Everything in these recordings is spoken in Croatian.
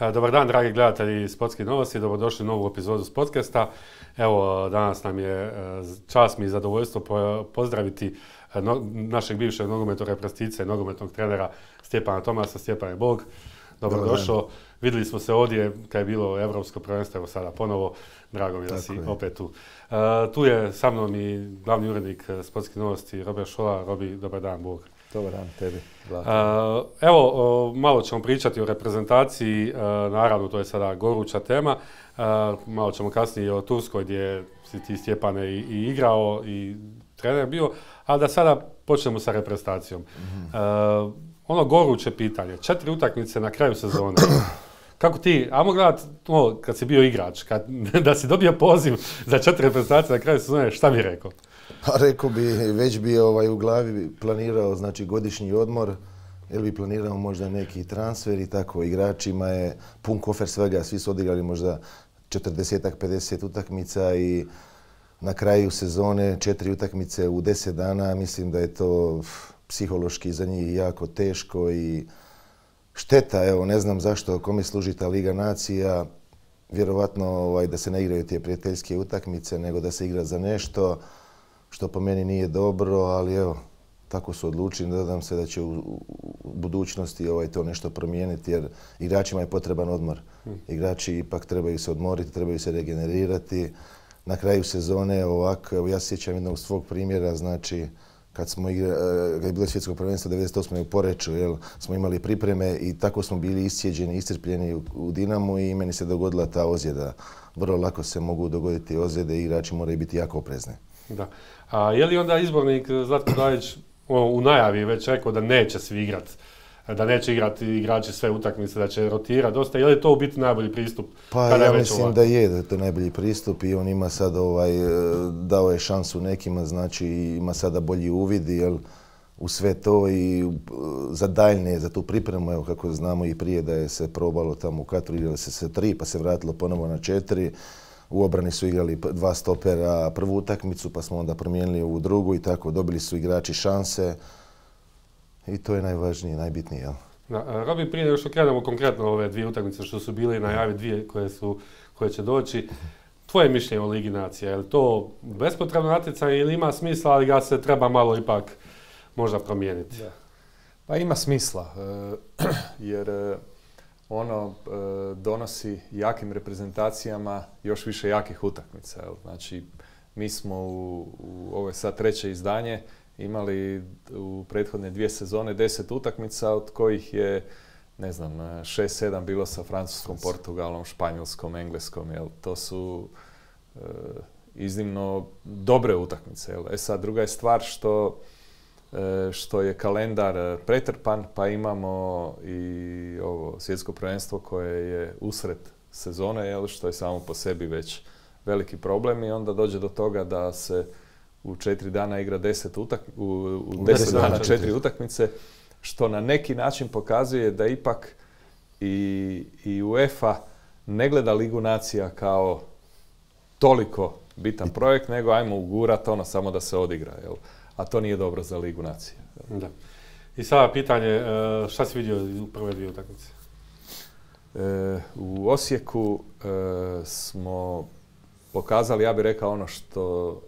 E, dobar dan, dragi gledatelji Sportskih novosti, dobrodošli u novu epizodu s podcasta. Evo, danas nam je e, čast mi i zadovoljstvo pozdraviti e, našeg bivšeg nogometnog reprezentacije, nogometnog trenera Stjepana Tomasa. Stjepan je Bog, dobrodošao. Vidjeli smo se ovdje kad je bilo Europsko prvenstvo, evo sada ponovo. Drago mi da si opet tu. tu je sa mnom i glavni urednik Sportskih novosti Robert Šola. Robi, dobar dan, Bog. Dobar dan tebi. Evo, malo ćemo pričati o reprezentaciji, naravno to je sada goruća tema. Malo ćemo kasnije o Turskoj gdje si ti Stjepane i, igrao i trener bio, ali da sada počnemo sa reprezentacijom. Mhm. Ono goruće pitanje, četiri utakmice na kraju sezone. Kako ti, ajmo gledat to kad si bio igrač, kad, da si dobio poziv za četiri reprezentacije na kraju sezone, šta bi rekao? Pa rekao bi, već bi ovaj, u glavi planirao znači, godišnji odmor, ili bi planirao možda neki transfer i tako. Igračima je pun kofer svega, svi su odigrali možda 40 50 utakmica i na kraju sezone četiri utakmice u deset dana. Mislim da je to psihološki za njih jako teško i šteta, evo, ne znam zašto, kome služi ta Liga nacija, vjerovatno ovaj, da se ne igraju te prijateljske utakmice, nego da se igra za nešto što po meni nije dobro, ali evo, tako su odlučili. Nadam se da će u, budućnosti ovaj to nešto promijeniti jer igračima je potreban odmor. Hm. Igrači ipak trebaju se odmoriti, trebaju se regenerirati. Na kraju sezone ovako, ja se sjećam jednog svog primjera, znači kad smo igra, kad je bilo svjetsko prvenstvo 98. u Poreču, jel, smo imali pripreme i tako smo bili iscijeđeni, iscrpljeni u, u Dinamu i meni se dogodila ta ozljeda. Vrlo lako se mogu dogoditi ozljede i igrači moraju biti jako oprezni. Da. A je li onda izbornik Zlatko Dajić u najavi već rekao da neće svi igrati da neće igrati igrači sve utakmice, da će rotirati dosta. Je li to u biti najbolji pristup? Pa ja mislim da je, da je to najbolji pristup i on ima sad ovaj, dao je šansu nekima, znači ima sada bolji uvid, jel, u sve to i za daljnje, za tu pripremu, evo kako znamo i prije da je se probalo tamo u Katru, igrali se se tri pa se vratilo ponovo na četiri. U obrani su igrali dva stopera prvu utakmicu, pa smo onda promijenili u drugu i tako dobili su igrači šanse. I to je najvažnije, najbitnije. Jel? Da, Robi, prije nego što krenemo konkretno ove dvije utakmice što su bile najavi dvije koje, su, koje će doći, tvoje mišljenje o Ligi nacija, je li to bespotrebno natjecanje ili ima smisla, ali ga se treba malo ipak možda promijeniti? Pa ima smisla, e, jer e, ono e, donosi jakim reprezentacijama još više jakih utakmica. Znači, mi smo u, u ovo sad treće izdanje imali u prethodne dvije sezone deset utakmica, od kojih je ne znam, šest, sedam bilo sa Francuskom, Portugalom, Španjolskom, Engleskom, jel? To su e, iznimno dobre utakmice, jel? E sad, druga je stvar što E, što je kalendar e, pretrpan, pa imamo i ovo svjetsko prvenstvo koje je usred sezone, jel, što je samo po sebi već veliki problem i onda dođe do toga da se u četiri dana igra deset, utak, u, u deset dana četiri utakmice, što na neki način pokazuje da ipak i, i UEFA ne gleda Ligu nacija kao toliko bitan projekt, nego ajmo ugurati ono samo da se odigra. Jel? A to nije dobro za Ligu nacije. Da. I sada pitanje, e, šta si vidio u prve dvije utakmice? E, u Osijeku e, smo pokazali, ja bih rekao ono što,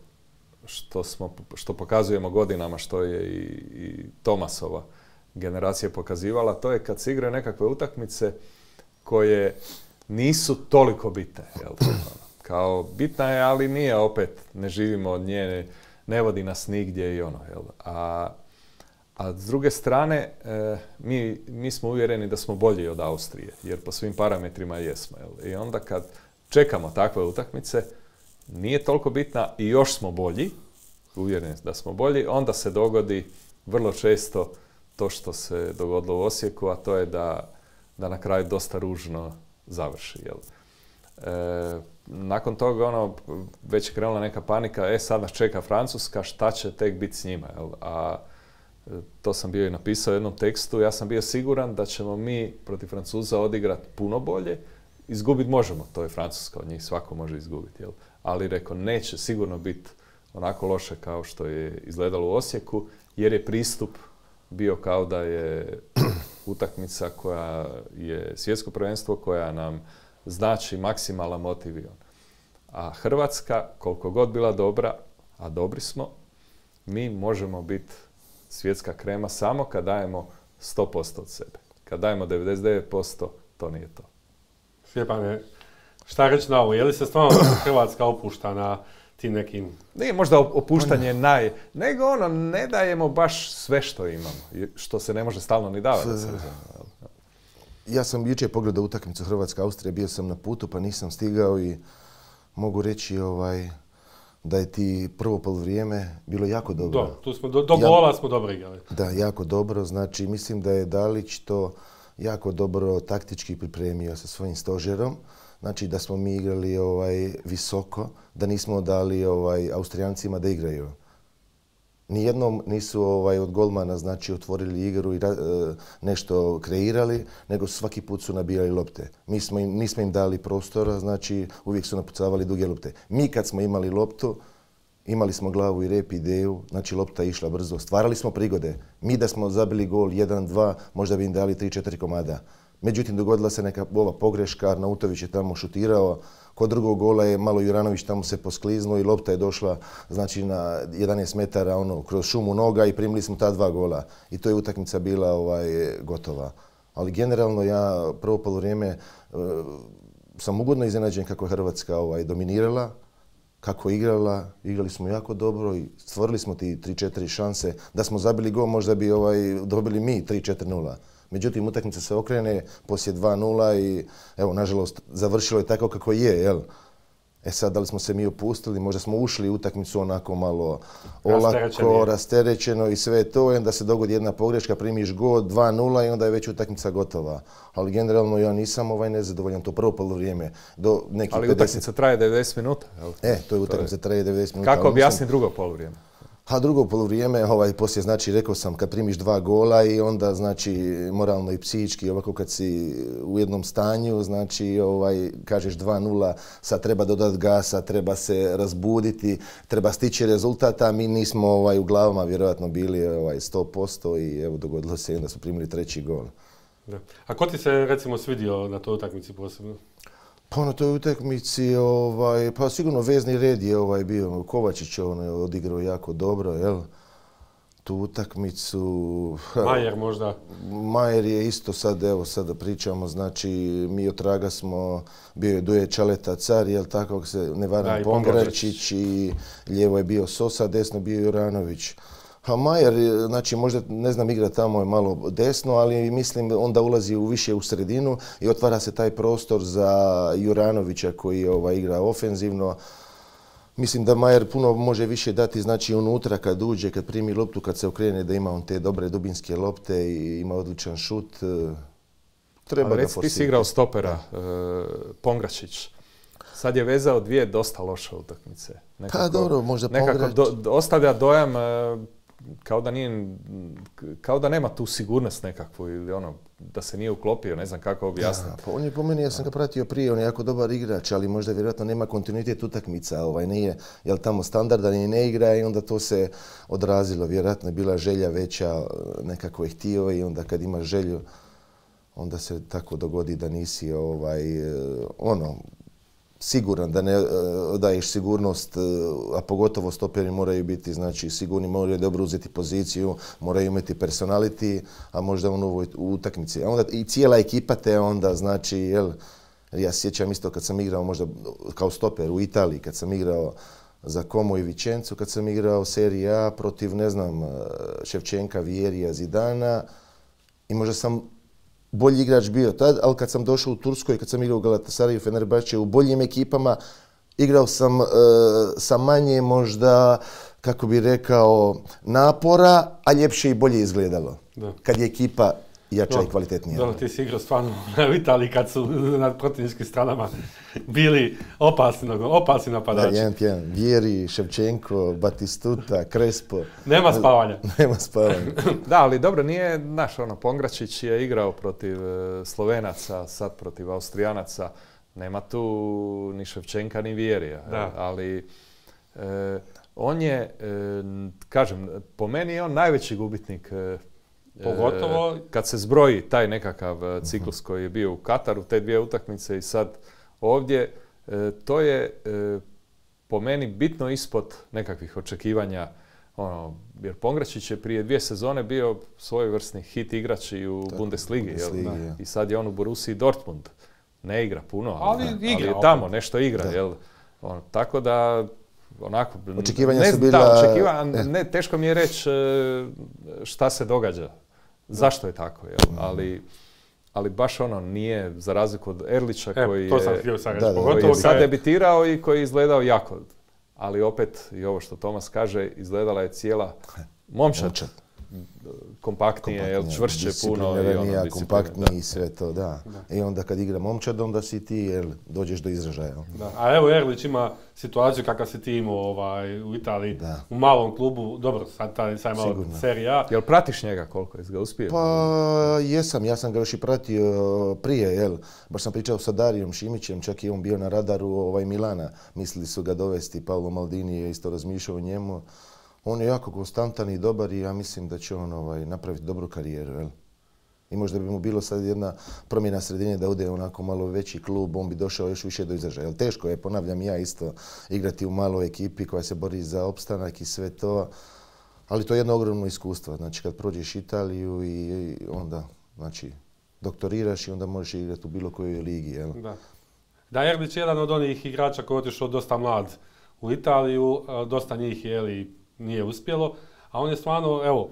što, smo, što pokazujemo godinama, što je i, i Tomasova generacija pokazivala, to je kad se igraju nekakve utakmice koje nisu toliko bitne. Jel? Kao bitna je, ali nije opet, ne živimo od nje, ne vodi nas nigdje i ono. Jel? A, a s druge strane, e, mi, mi smo uvjereni da smo bolji od Austrije, jer po svim parametrima jesmo. Jel? I onda kad čekamo takve utakmice, nije toliko bitna i još smo bolji, uvjereni da smo bolji, onda se dogodi vrlo često to što se dogodilo u Osijeku, a to je da, da na kraju dosta ružno završi. Jel? E, nakon toga ono, već je krenula neka panika, e sad nas čeka Francuska, šta će tek biti s njima, jel? A e, to sam bio i napisao u jednom tekstu, ja sam bio siguran da ćemo mi protiv Francuza odigrati puno bolje, izgubiti možemo, to je Francuska, od njih svako može izgubiti, jel? Ali rekao, neće sigurno biti onako loše kao što je izgledalo u Osijeku, jer je pristup bio kao da je utakmica koja je svjetsko prvenstvo koja nam znači maksimalan motiv A Hrvatska, koliko god bila dobra, a dobri smo, mi možemo biti svjetska krema samo kad dajemo 100% od sebe. Kad dajemo 99%, to nije to. Sjepane, šta reći na ovo? Je li se stvarno Hrvatska opušta na tim nekim... Nije možda opuštanje naj... Nego ono, ne dajemo baš sve što imamo. Što se ne može stalno ni davati. Ja sam jučer pogledao utakmicu Hrvatska-Austrija, bio sam na putu pa nisam stigao i mogu reći ovaj, da je ti prvo polovrijeme bilo jako dobro. Do, tu smo, do, do gola smo dobro igrali. Da, jako dobro. Znači, mislim da je Dalić to jako dobro taktički pripremio sa svojim stožerom. Znači da smo mi igrali ovaj, visoko, da nismo dali ovaj, Austrijancima da igraju. Nijednom nisu ovaj, od golmana znači, otvorili igru i e, nešto kreirali, nego svaki put su nabijali lopte. Mi smo im, nismo im dali prostora, znači uvijek su napucavali duge lopte. Mi kad smo imali loptu, imali smo glavu i rep ideju, znači lopta išla brzo, stvarali smo prigode. Mi da smo zabili gol 1-2, možda bi im dali 3-4 komada. Međutim, dogodila se neka ova pogreška, Arnautović je tamo šutirao, kod drugog gola je malo Juranović tamo se poskliznuo i lopta je došla znači na 11 metara ono, kroz šumu noga i primili smo ta dva gola. I to je utakmica bila ovaj, gotova. Ali generalno ja prvo polovrijeme e, sam ugodno iznenađen kako je Hrvatska ovaj, dominirala, kako je igrala, igrali smo jako dobro i stvorili smo ti 3-4 šanse. Da smo zabili gol možda bi ovaj, dobili mi 3-4-0. Međutim, utakmica se okrene poslije 2-0 i evo, nažalost, završilo je tako kako je, jel? E sad, da li smo se mi opustili, možda smo ušli u utakmicu onako malo olako, rasterećeno i sve to, i onda se dogodi jedna pogreška, primiš god 2-0 i onda je već utakmica gotova. Ali generalno ja nisam ovaj nezadovoljan, to prvo polovrijeme. Do Ali utakmica traje 90 minuta. E, to je utakmica, traje 90 minuta. Kako objasni drugo polovrijeme? A drugo polovrijeme, ovaj, poslije, znači, rekao sam, kad primiš dva gola i onda, znači, moralno i psihički, ovako kad si u jednom stanju, znači, ovaj, kažeš 2-0, sad treba dodati gasa, treba se razbuditi, treba stići rezultata, mi nismo ovaj, u glavama vjerojatno bili ovaj, 100% i evo, dogodilo se da su primili treći gol. A ko ti se, recimo, svidio na toj utakmici posebno? Pa na toj utakmici, ovaj, pa sigurno vezni red je ovaj bio. Kovačić on je odigrao jako dobro, jel? Tu utakmicu... Majer možda? Majer je isto sad, evo sad da pričamo, znači mi od traga smo, bio je Duje Čaleta Car, jel tako se ne varam, Pongračić i lijevo je bio Sosa, desno bio Juranović. Ha, Majer, znači možda, ne znam, igra tamo je malo desno, ali mislim onda ulazi u više u sredinu i otvara se taj prostor za Juranovića koji ovaj, igra ofenzivno. Mislim da Majer puno može više dati znači unutra kad uđe, kad primi loptu, kad se okrene da ima on te dobre dubinske lopte i ima odličan šut. E, treba Ali reci, ti si igrao stopera, e, Pongračić. Sad je vezao dvije dosta loše utakmice. pa dobro, možda Nekako ostavlja dojam e, kao da nije, kao da nema tu sigurnost nekakvu ili ono, da se nije uklopio, ne znam kako objasniti. pa on je po meni, ja sam ga pratio prije, on je jako dobar igrač, ali možda vjerojatno nema kontinuitet utakmica, ovaj, nije, jel tamo standardan i ne igra i onda to se odrazilo, vjerojatno je bila želja veća, nekako je htio i onda kad ima želju, onda se tako dogodi da nisi ovaj, ono, siguran, da ne e, daješ sigurnost, e, a pogotovo stoperi moraju biti znači, sigurni, moraju dobro uzeti poziciju, moraju imati personality, a možda u novoj utakmici. Onda i cijela ekipa te onda, znači, jel, ja sjećam isto kad sam igrao možda kao stoper u Italiji, kad sam igrao za Komo i Vičencu, kad sam igrao serija A protiv, ne znam, e, Ševčenka, Vjerija, Zidana i možda sam bolji igrač bio tad, ali kad sam došao u Turskoj, kad sam igrao u Galatasaraju, Fenerbahče, u boljim ekipama, igrao sam e, sa manje možda, kako bi rekao, napora, a ljepše i bolje izgledalo. Kad je ekipa jača i kvalitetnija. Dobro, ti si igrao stvarno u Italiji kad su na protivničkim stranama bili opasni, opasni napadači. Da, jedan jedan. Vjeri, Ševčenko, Batistuta, Krespo. Nema spavanja. Nema spavanja. da, ali dobro, nije, naš ono, Pongračić je igrao protiv e, Slovenaca, sad protiv Austrijanaca. Nema tu ni Ševčenka ni Vjerija. Da. Ali e, on je, e, kažem, po meni je on najveći gubitnik Pogotovo... kad se zbroji taj nekakav e, ciklus koji je bio u Kataru, te dvije utakmice i sad ovdje, e, to je po meni bitno ispod nekakvih očekivanja ono, jer Pongračić je prije dvije sezone bio svojevrsni hit igrač i u Bundesligi, i sad je on u Borussiji Dortmund. Ne igra puno, ali, igra, je tamo, nešto igra, jel? Ono, tako da, onako... Očekivanja ne, su bila... Ne, teško mi je reći šta se događa. Zašto je tako, jel? Mm. Ali, ali baš ono nije, za razliku od Erlića koji to sam je, sad koji je sad debitirao i koji je izgledao jako ali opet i ovo što Tomas kaže, izgledala je cijela momčad. Kompaktnije, jel, čvršće puno. I ono, kompaktniji i sve to, da. I onda kad igra momčad, onda si ti, jel, dođeš do izražaja. Da. A evo Erlić ima situaciju kakav si ti imao ovaj, u Italiji, u malom klubu, dobro, sad taj sad malo serija. Jel pratiš njega koliko je ga uspio? Pa jesam, ja sam ga još i pratio prije, jel, baš sam pričao sa Darijom Šimićem, čak i on bio na radaru ovaj, Milana, mislili su ga dovesti, Paolo Maldini je isto razmišljao o njemu. On je jako konstantan i dobar i ja mislim da će on ovaj, napraviti dobru karijeru. Jel? I možda bi mu bilo sad jedna promjena sredine da ode onako malo veći klub, on bi došao još više do izražaja. teško je, ponavljam ja isto, igrati u maloj ekipi koja se bori za opstanak i sve to. Ali to je jedno ogromno iskustvo. Znači kad prođeš Italiju i onda znači, doktoriraš i onda možeš igrati u bilo kojoj ligi. Jel? Da. Da, Erlić je jedan od onih igrača koji je otišao dosta mlad u Italiju, dosta njih je li nije uspjelo, a on je stvarno, evo,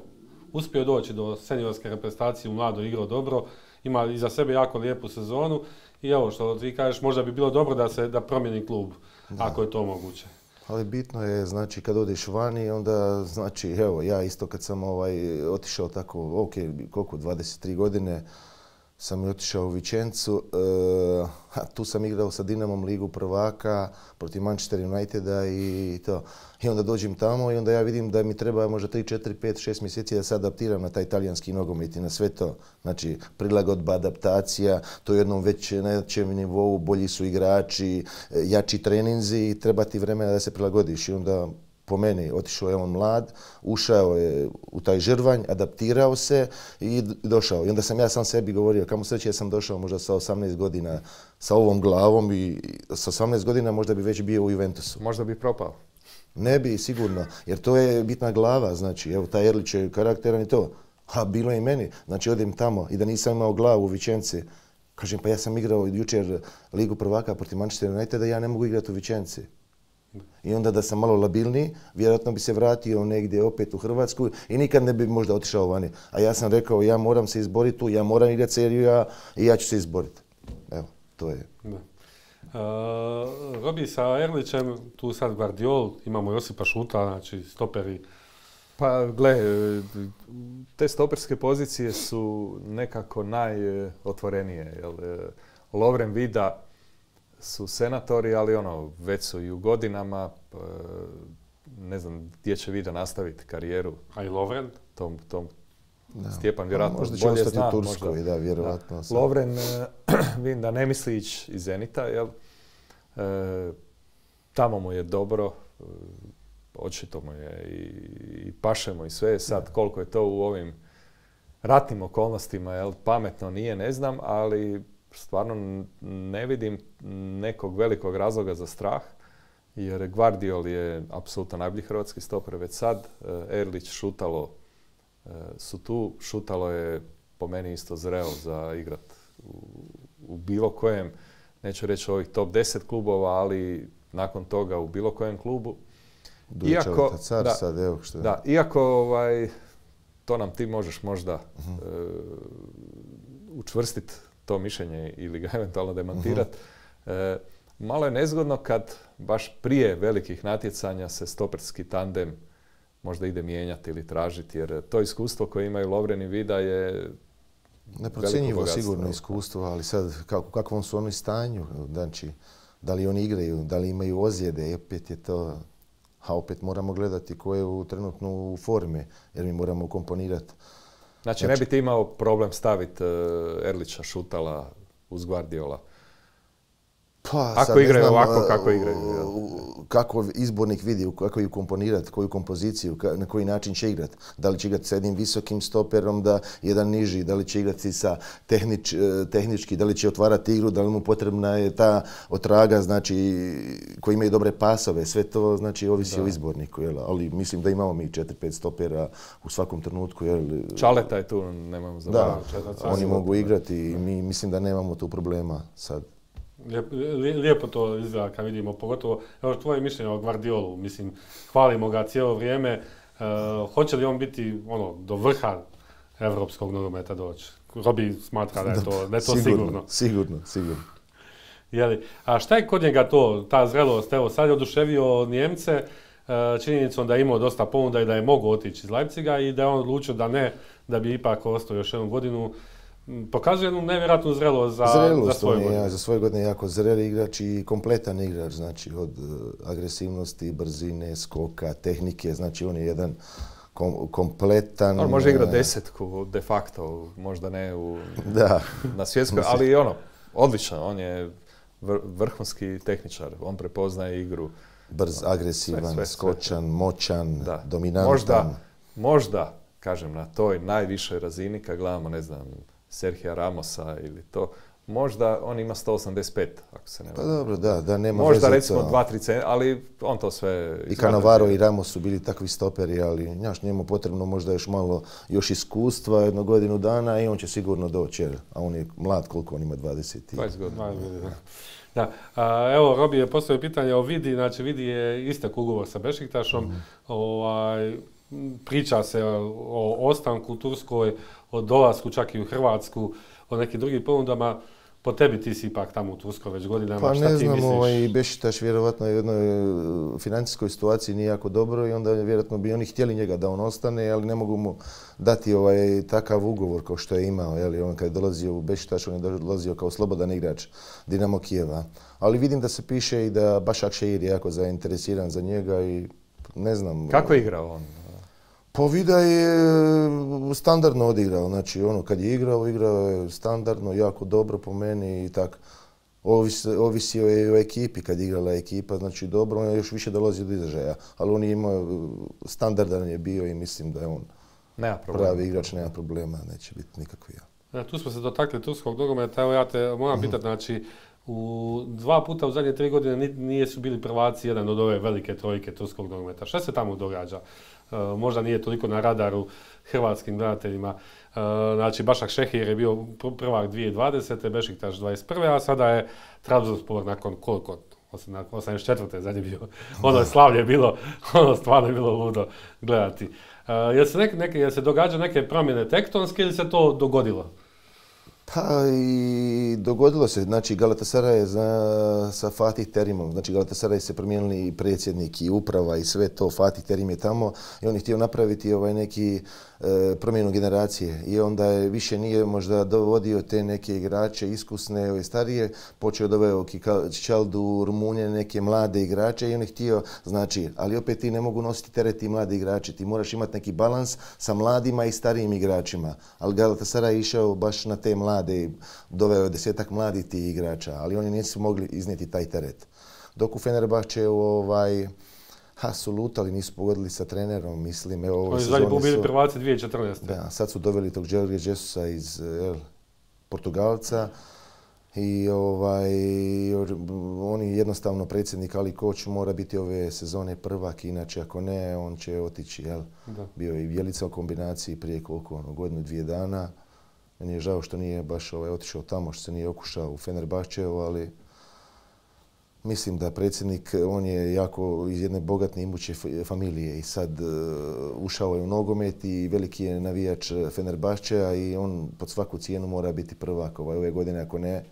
uspio doći do seniorske reprezentacije u mlado igrao dobro, ima iza sebe jako lijepu sezonu i evo što ti kažeš, možda bi bilo dobro da se da promijeni klub, ako je to moguće. Ali bitno je, znači, kad odeš vani, onda, znači, evo, ja isto kad sam ovaj, otišao tako, ok, koliko, 23 godine, sam otišao u Vičencu. E, tu sam igrao sa Dinamom Ligu prvaka protiv Manchester Uniteda i to. I onda dođem tamo i onda ja vidim da mi treba možda 3, 4, 5, 6 mjeseci da se adaptiram na taj italijanski nogomet i na sve to. Znači, prilagodba, adaptacija, to je jednom već na većem nivou, bolji su igrači, jači treninzi i treba ti vremena da se prilagodiš. I onda po meni, otišao je on mlad, ušao je u taj žrvanj, adaptirao se i došao. I onda sam ja sam sebi govorio, kamo sreće ja sam došao možda sa 18 godina sa ovom glavom i sa 18 godina možda bi već bio u Juventusu. Možda bi propao. Ne bi, sigurno, jer to je bitna glava, znači, evo, taj Erlić je karakteran i to. A bilo je i meni, znači odim tamo i da nisam imao glavu u Vičenci, kažem, pa ja sam igrao jučer Ligu prvaka protiv Manchester Uniteda, ja ne mogu igrati u Vičenci. I onda da sam malo labilniji, vjerojatno bi se vratio negdje opet u Hrvatsku i nikad ne bi možda otišao vani. A ja sam rekao, ja moram se izboriti tu, ja moram igrati seriju ja, i ja ću se izboriti. Evo, to je. Da. Uh, Robi sa Erlićem, tu sad Guardiol, imamo Josipa Šuta, znači stoperi. Pa gle, te stoperske pozicije su nekako najotvorenije. Jel? Lovren Vida su senatori, ali ono, već su i u godinama, ne znam gdje će Vida nastaviti karijeru. A i Lovren? Tom, tom Stjepan vjerojatno možda će bolje zna. u Turskoj, da, vjerojatno. Lovren, eh, vidim da ne misli ići iz Zenita, jel? E, tamo mu je dobro, e, očito mu je i, i pašemo i sve. Sad koliko je to u ovim ratnim okolnostima, jel, pametno nije, ne znam, ali stvarno ne vidim nekog velikog razloga za strah, jer Guardiol je apsolutno najbolji hrvatski stoper već sad. E, Erlić, Šutalo e, su tu. Šutalo je po meni isto zreo za igrat u, bilo kojem, neću reći ovih top 10 klubova, ali nakon toga u bilo kojem klubu. Iako, da, sad, evo što Da, iako ovaj, to nam ti možeš možda uh učvrstiti to mišljenje ili ga eventualno demantirati. Mhm. E, malo je nezgodno kad baš prije velikih natjecanja se stoperski tandem možda ide mijenjati ili tražiti, jer to iskustvo koje imaju Lovren i Vida je Neprocjenjivo sigurno iskustvo, ali sad kako, kakvom su oni stanju, znači da li oni igraju, da li imaju ozljede, opet je to, a opet moramo gledati ko je u trenutno u formi, jer mi moramo komponirati Znači, ne bi ti imao problem staviti uh, Erlića Šutala uz Guardiola? Pa, Ako sad ne igraju znam, ovako, kako igraju, Kako izbornik vidi, kako ju komponirati, koju kompoziciju, na koji način će igrati. Da li će igrati sa jednim visokim stoperom, da jedan niži, da li će igrati sa tehnič, e, tehnički, da li će otvarati igru, da li mu potrebna je ta otraga, znači, koji imaju dobre pasove, sve to, znači, ovisi o izborniku, jel? Ali mislim da imamo mi 4-5 stopera u svakom trenutku, jel? Čaleta je tu, nemamo Da, zaboraviti. četvrta, oni mogu igrati i mi mislim da nemamo tu problema sad. Lijep- li- lijepo to izgleda kad vidimo, pogotovo, evo tvoje mišljenje o Guardiolu, mislim, hvalimo ga cijelo vrijeme, e, hoće li on biti ono, do vrha evropskog nogometa doći? Robi smatra da je to, da je to sigurno. Sigurno, sigurno. Je li? A šta je kod njega to, ta zrelost? Evo, sad je oduševio Njemce e, činjenicom da je imao dosta ponuda i da je mogao otići iz Leipziga i da je on odlučio da ne, da bi ipak ostao još jednu godinu. Pokazuje jednu nevjerojatnu zrelost za, za Zrelost, svoje on je godine. ja- za svoje godine jako zreli igrač i kompletan igrač, znači od e, agresivnosti, brzine, skoka, tehnike, znači on je jedan kom- kompletan... On može igrati e, desetku de facto, možda ne u, Da, na svjetskoj, ali ono, odličan, on je vr- vrhunski tehničar, on prepoznaje igru. brz, agresivan, sve, sve. skočan, moćan, Da. dominantan. Možda, možda, kažem, na toj najvišoj razini, kad gledamo, ne znam, Serhija Ramosa ili to, možda on ima 185, ako se ne Pa dobro, da, da nema Možda veze recimo to. 2-3 cm, ali on to sve... I. Cannavaro i Ramos su bili takvi stoperi, ali njaš, njemu potrebno možda još malo još iskustva, jednu godinu dana i on će sigurno doći, jer, a on je mlad, koliko on ima, 20 i... 20 godina. Da. A, evo Robi je postavio pitanje o Vidi, znači Vidi je istek ugovor sa Bešiktašom, Mhm. ovaj, priča se o, ostanku u Turskoj, o dolasku čak i u Hrvatsku, o nekim drugim ponudama, po tebi ti si ipak tamo u Turskoj već godinama, Pa šta ne ti znam, misliš? ovaj, Bešiktaš vjerovatno je u jednoj e, financijskoj situaciji nije jako dobro i onda vjerojatno bi oni htjeli njega da on ostane, ali ne mogu mu dati ovaj takav ugovor kao što je imao. Jeli, on kad je dolazio u Bešiktaš, on je dolazio kao slobodan igrač Dinamo Kijeva. Ali vidim da se piše i da Bašak Šeir je jako zainteresiran za njega i ne znam. Kako je igrao on? Pa Vida je e, standardno odigrao, znači ono kad je igrao, igrao je standardno, jako dobro po meni i tak. Ovis, ovisio je o ekipi, kad je igrala ekipa, znači dobro, on je još više dolazio do izražaja, ali on je imao, e, standardan je bio i mislim da je on Nema problema. pravi igrač, nema problema, neće biti nikakvi. E, Tu smo se dotakli turskog nogometa, evo ja te moram Mhm. pitati, znači, u dva puta u zadnje tri godine ni- nije su bili prvaci jedan od ove velike trojke turskog nogometa. Šta se tamo događa? E, možda nije toliko na radaru hrvatskim gledateljima. E, znači, Bašak Šehir je bio pr- prvak 2020. Bešiktaš 21. a sada je Trabzonspor nakon koliko? Osam- nakon 84. zadnje bio. Ono je slavlje bilo, ono stvarno je bilo ludo gledati. E, jel se, neke, jel se događa neke promjene tektonske ili se to dogodilo? Pa i dogodilo se, znači Galatasaray je za, sa Fatih Terimom, znači Galatasaray se promijenili i predsjednik i uprava i sve to, Fatih Terim je tamo i on je htio napraviti ovaj neki e, promjenu generacije i onda je više nije možda dovodio te neke igrače iskusne, ove starije, počeo doveo Čaldu, Rumunje, neke mlade igrače i on je htio, znači, ali opet ti ne mogu nositi teret ti mladi igrači, ti moraš imati neki balans sa mladima i starijim igračima, ali Galatasaray je išao baš na te mlade, i doveo je desetak mladih tih igrača, ali oni nisu mogli iznijeti taj teret. Dok u Fenerbahčeu ovaj, ha, su lutali, nisu pogodili sa trenerom, mislim, evo ove Oni su sezone bili prvaci 2014. Da, sad su doveli tog Jorge Jesusa iz jel, Portugalca i ovaj, oni jednostavno predsjednik Ali Koč mora biti ove sezone prvak, inače ako ne, on će otići. Jel? Da. Bio je i Bjelica u kombinaciji prije koliko, ono, godinu, dvije dana. Meni je žao što nije baš ovaj, otišao tamo, što se nije okušao u Fenerbahčevu, ali mislim da predsjednik, on je jako iz jedne bogatne imuće familije i sad e, ušao je u nogomet i veliki je navijač Fenerbahčeja i on pod svaku cijenu mora biti prvak ovaj, ove godine, ako ne,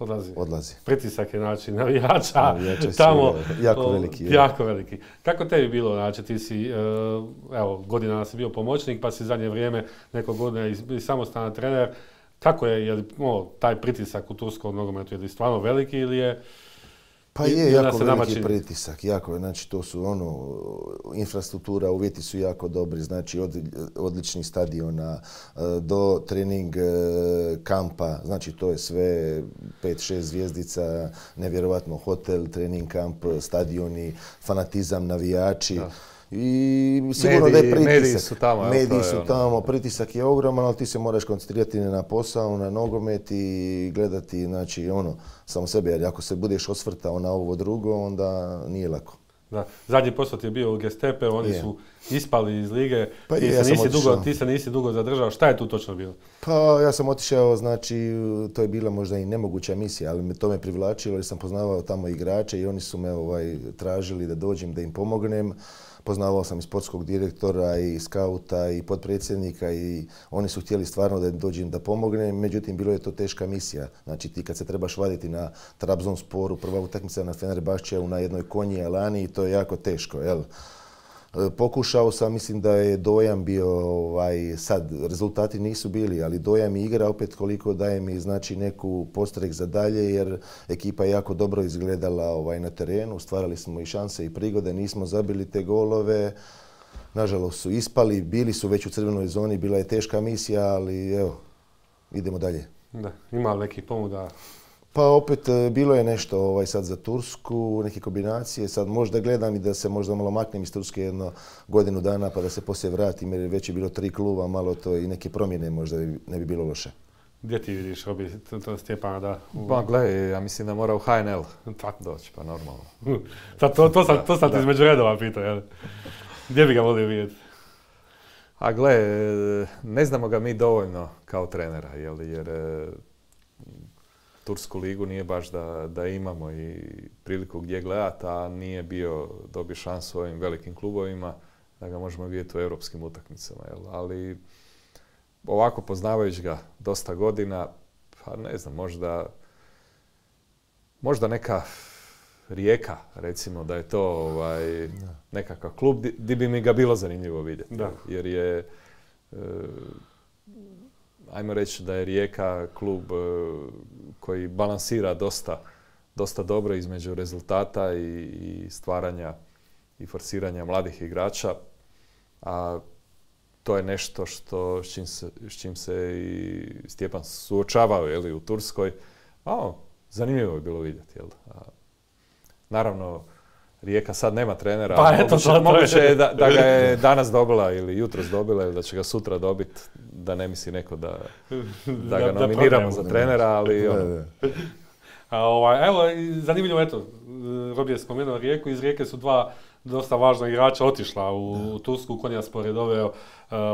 Odlazi. odlazi. Pritisak je znači navijača Navijača je tamo. sigurno jako o, veliki, je. Jako veliki. Kako tebi bilo, znači ti si, e, evo, godinama si bio pomoćnik, pa si zadnje vrijeme neko godina i, i samostalan trener. Kako je, je li, o, taj pritisak u turskom nogometu, je li stvarno veliki ili je Pa I- je jako veliki čini. pritisak, jako, znači to su ono, infrastruktura, uvjeti su jako dobri, znači od odličnih stadiona e, do trening e, kampa, znači to je sve 5-6 zvijezdica, nevjerojatno hotel, trening kamp, stadioni, fanatizam, navijači. Da. I sigurno da je pritisak. mediji su tamo, Mediji su ono. tamo, pritisak je ogroman, ali ti se moraš koncentrirati na posao, na nogomet i gledati, znači ono, samo sebe, jer ako se budeš osvrtao na ovo drugo, onda nije lako. Da. Zadnji poslat je bio u Gestepe, oni Je. su ispali iz lige. Pa ti, je, se ja nisi dugo, ti se nisi dugo zadržao. Šta je tu točno bilo? Pa ja sam otišao, znači to je bila možda i nemoguća misija, ali me to me privlačilo jer sam poznavao tamo igrače i oni su me ovaj, tražili da dođem da im pomognem. Poznavao sam i sportskog direktora i skauta i potpredsjednika i oni su htjeli stvarno da dođem da pomognem, međutim bilo je to teška misija. Znači ti kad se trebaš vaditi na Trabzonsporu, prva utakmica na Fenerbahčevu na jednoj konji Alani, to je jako teško, jel? E, Pokušao sam, mislim da je dojam bio, ovaj, sad rezultati nisu bili, ali dojam igra opet koliko daje mi znači neku postrek za dalje jer ekipa je jako dobro izgledala ovaj, na terenu, stvarali smo i šanse i prigode, nismo zabili te golove. Nažalost su ispali, bili su već u crvenoj zoni, bila je teška misija, ali evo, idemo dalje. Da. Ima li nekih ponuda? Pa opet e, bilo je nešto ovaj, sad za Tursku, neke kombinacije. Sad možda gledam i da se možda malo maknem iz Turske jedno godinu dana pa da se poslije vratim jer već je bilo tri kluba, malo to i neke promjene možda bi- ne bi bilo loše. Gdje ti vidiš, Robi, to, to Stjepana da... u- Pa gle, ja mislim da mora u HNL Tako. doći, pa normalno. Sad, to, to sam, to sam te Da. između redova pitao, jel? Gdje bi ga volio vidjeti? A gle, e, ne znamo ga mi dovoljno kao trenera, jel, jer e, Tursku ligu nije baš da, da imamo i priliku gdje gledati, a nije bio dobio šansu ovim velikim klubovima da ga možemo vidjeti u europskim utakmicama. Jel? Ali ovako poznavajući ga dosta godina, pa ne znam, možda, možda neka rijeka, recimo da je to ovaj, nekakav klub di, di bi mi ga bilo zanimljivo vidjeti. Da. Jer je, e, ajmo reći da je Rijeka klub e, koji balansira dosta, dosta dobro između rezultata i, i stvaranja i forsiranja mladih igrača, a to je nešto što, s, čim se, s čim se i Stjepan suočavao je li, u Turskoj. A, o, zanimljivo je bilo vidjeti. Jel? A, naravno, Rijeka sad nema trenera, Pa eto, moguće, to- moguće je da, da ga je danas dobila ili jutros dobila ili da će ga sutra dobiti, da ne misli neko da, da ga da nominiramo za trenera, ali Da, ono, da. A, ovaj, evo, i zanimljivo, eto, Robi je spomenuo Rijeku, iz Rijeke su dva dosta važna igrača otišla u Tursku, Konjaspor je doveo uh,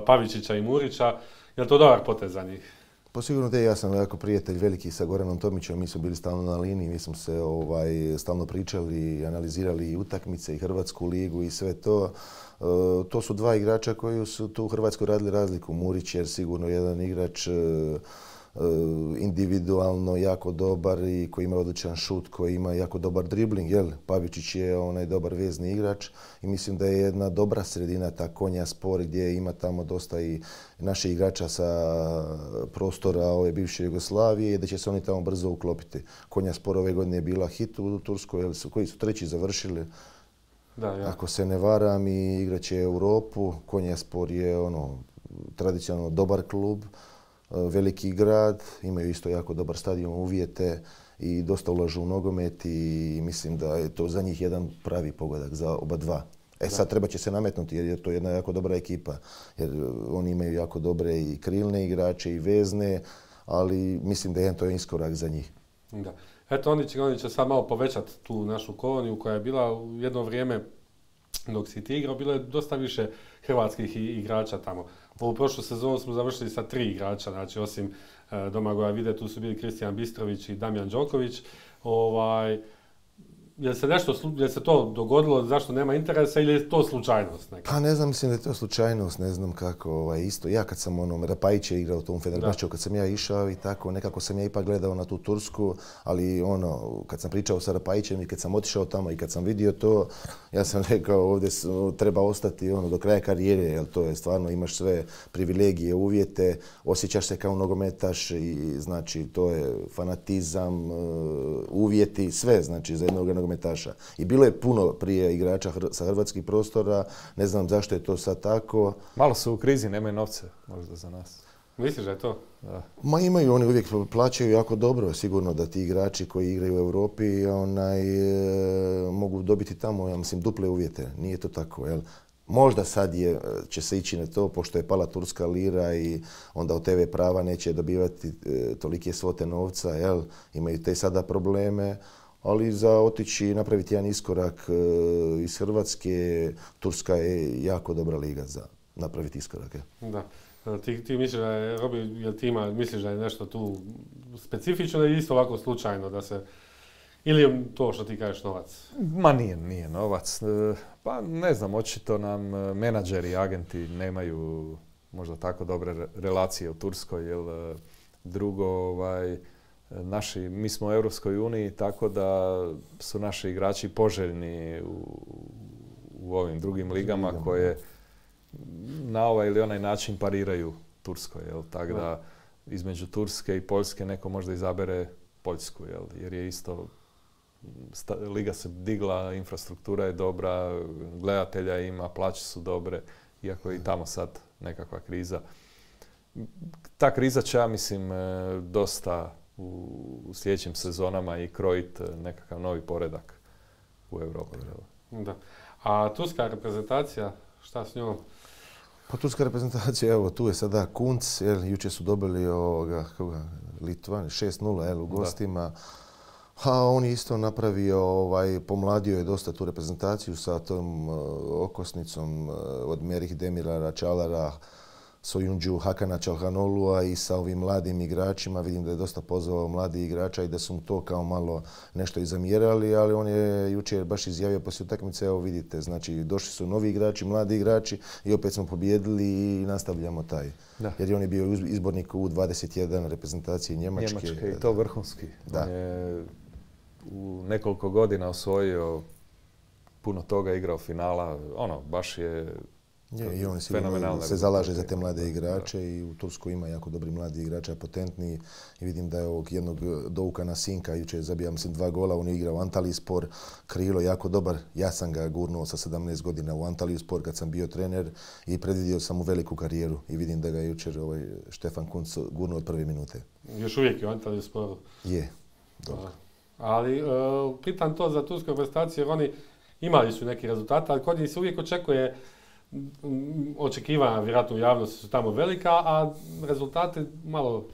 Pavičića i Murića. Je li to dobar potez za njih? Pa sigurno da ja sam jako prijatelj veliki sa Goranom Tomićem, mi smo bili stalno na liniji, mi smo se ovaj, stalno pričali analizirali i utakmice i Hrvatsku ligu i sve to. E, to su dva igrača koji su tu u Hrvatskoj radili razliku. Murić je sigurno jedan igrač e, individualno jako dobar i koji ima odličan šut, koji ima jako dobar dribling, jel? Pavičić je onaj dobar vezni igrač i mislim da je jedna dobra sredina ta konja spor gdje ima tamo dosta i naših igrača sa prostora ove bivše Jugoslavije i da će se oni tamo brzo uklopiti. Konja spor ove godine je bila hit u Turskoj, jel su, koji su treći završili, Da, ja. ako se ne varam i igraće Europu. Konja spor je ono tradicionalno dobar klub, veliki grad, imaju isto jako dobar stadion, uvjete i dosta ulažu u nogomet i mislim da je to za njih jedan pravi pogodak za oba dva. E sad treba će se nametnuti jer je to jedna jako dobra ekipa, jer e, oni imaju jako dobre i krilne igrače i vezne, ali mislim da je to iskorak za njih. Da. Eto, oni će, oni će sad malo povećati tu našu koloniju koja je bila u jedno vrijeme dok si ti igrao, bilo je dosta više hrvatskih igrača tamo. Ovu prošlu sezonu smo završili sa tri igrača, znači osim e, Domagoja Vide, tu su bili Kristijan Bistrović i Damjan Đoković. Ovaj, je se nešto, je se to dogodilo, zašto nema interesa ili je to slučajnost neka? Pa ne znam, mislim da je to slučajnost, ne znam kako, ovaj, isto ja kad sam onom Rapajić je igrao u tom Fenerbahčevu, kad sam ja išao i tako, nekako sam ja ipak gledao na tu Tursku, ali ono, kad sam pričao sa Rapajićem i kad sam otišao tamo i kad sam vidio to, ja sam rekao ovdje treba ostati ono, do kraja karijere, jer to je stvarno, imaš sve privilegije, uvjete, osjećaš se kao nogometaš i znači to je fanatizam, e, uvjeti, sve znači za jednog nogometaša. I bilo je puno prije igrača sa hrvatskih prostora, ne znam zašto je to sad tako. Malo su u krizi, nemaju novce možda za nas. Misliš da je to? Ma imaju, oni uvijek plaćaju jako dobro, sigurno da ti igrači koji igraju u Europi onaj, e, mogu dobiti tamo, ja mislim, duple uvjete. Nije to tako, jel? Možda sad je, će se ići na to, pošto je pala turska lira i onda od TV prava neće dobivati e, tolike svote novca, jel? Imaju te sada probleme, ali za otići i napraviti jedan iskorak e, iz Hrvatske, Turska je jako dobra liga za napraviti iskorake. Da. E, ti, ti misliš da je, Robi, jel ti ima, misliš da je nešto tu specifično ili isto ovako slučajno da se, ili je to što ti kažeš novac? Ma nije, nije novac. E, pa ne znam, očito nam menadžeri, agenti nemaju možda tako dobre relacije u Turskoj, jer drugo, ovaj, naši, mi smo u Europskoj uniji, tako da su naši igrači poželjni u, u ovim drugim ligama koje na ovaj ili onaj način pariraju Turskoj, jel? Tako da između Turske i Poljske neko možda izabere Poljsku, jel? Jer je isto liga se digla, infrastruktura je dobra, gledatelja ima, plaće su dobre, iako je i tamo sad nekakva kriza. Ta kriza će, ja mislim, e, dosta u, sljedećim sezonama i krojiti nekakav novi poredak u Europi. Da. A turska reprezentacija, šta s njom? Pa turska reprezentacija, evo, tu je sada Kunc, jel, jučer su dobili ovoga, Litvan, 6-0, u gostima. A on je isto napravio, ovaj, pomladio je dosta tu reprezentaciju sa tom uh, okosnicom uh, od Merih Demirara, Čalara, Sojunđu Hakana Čalhanolua i sa ovim mladim igračima. Vidim da je dosta pozvao mladi igrača i da su mu to kao malo nešto i zamjerali, ali on je jučer baš izjavio poslije utakmice, evo vidite, znači došli su novi igrači, mladi igrači i opet smo pobjedili i nastavljamo taj. Jer je on je bio izbornik u 21 reprezentacije Njemačke. Njemačke i to vrhunski. Da. On je u nekoliko godina osvojio puno toga, igrao finala, ono, baš je je, i on se zalaže za te mlade igrače i u Tursku ima jako dobri mladi igrača, potentni i vidim da je ovog jednog Doukana Sinka jučer zabija mislim dva gola, on je igrao Antaliji spor, krilo jako dobar, ja sam ga gurnuo sa 17 godina u Antaliju spor kad sam bio trener i predvidio sam mu veliku karijeru i vidim da ga je jučer ovaj Štefan Kunc gurnuo od prve minute. Još uvijek je u Antaliju sporu. Je, dobro. Ali, uh, pitam to za tursku reprezentaciju jer oni imali su neki rezultat, ali kod njih se uvijek očekuje očekivanja vjerojatno u javnosti su tamo velika, a rezultati malo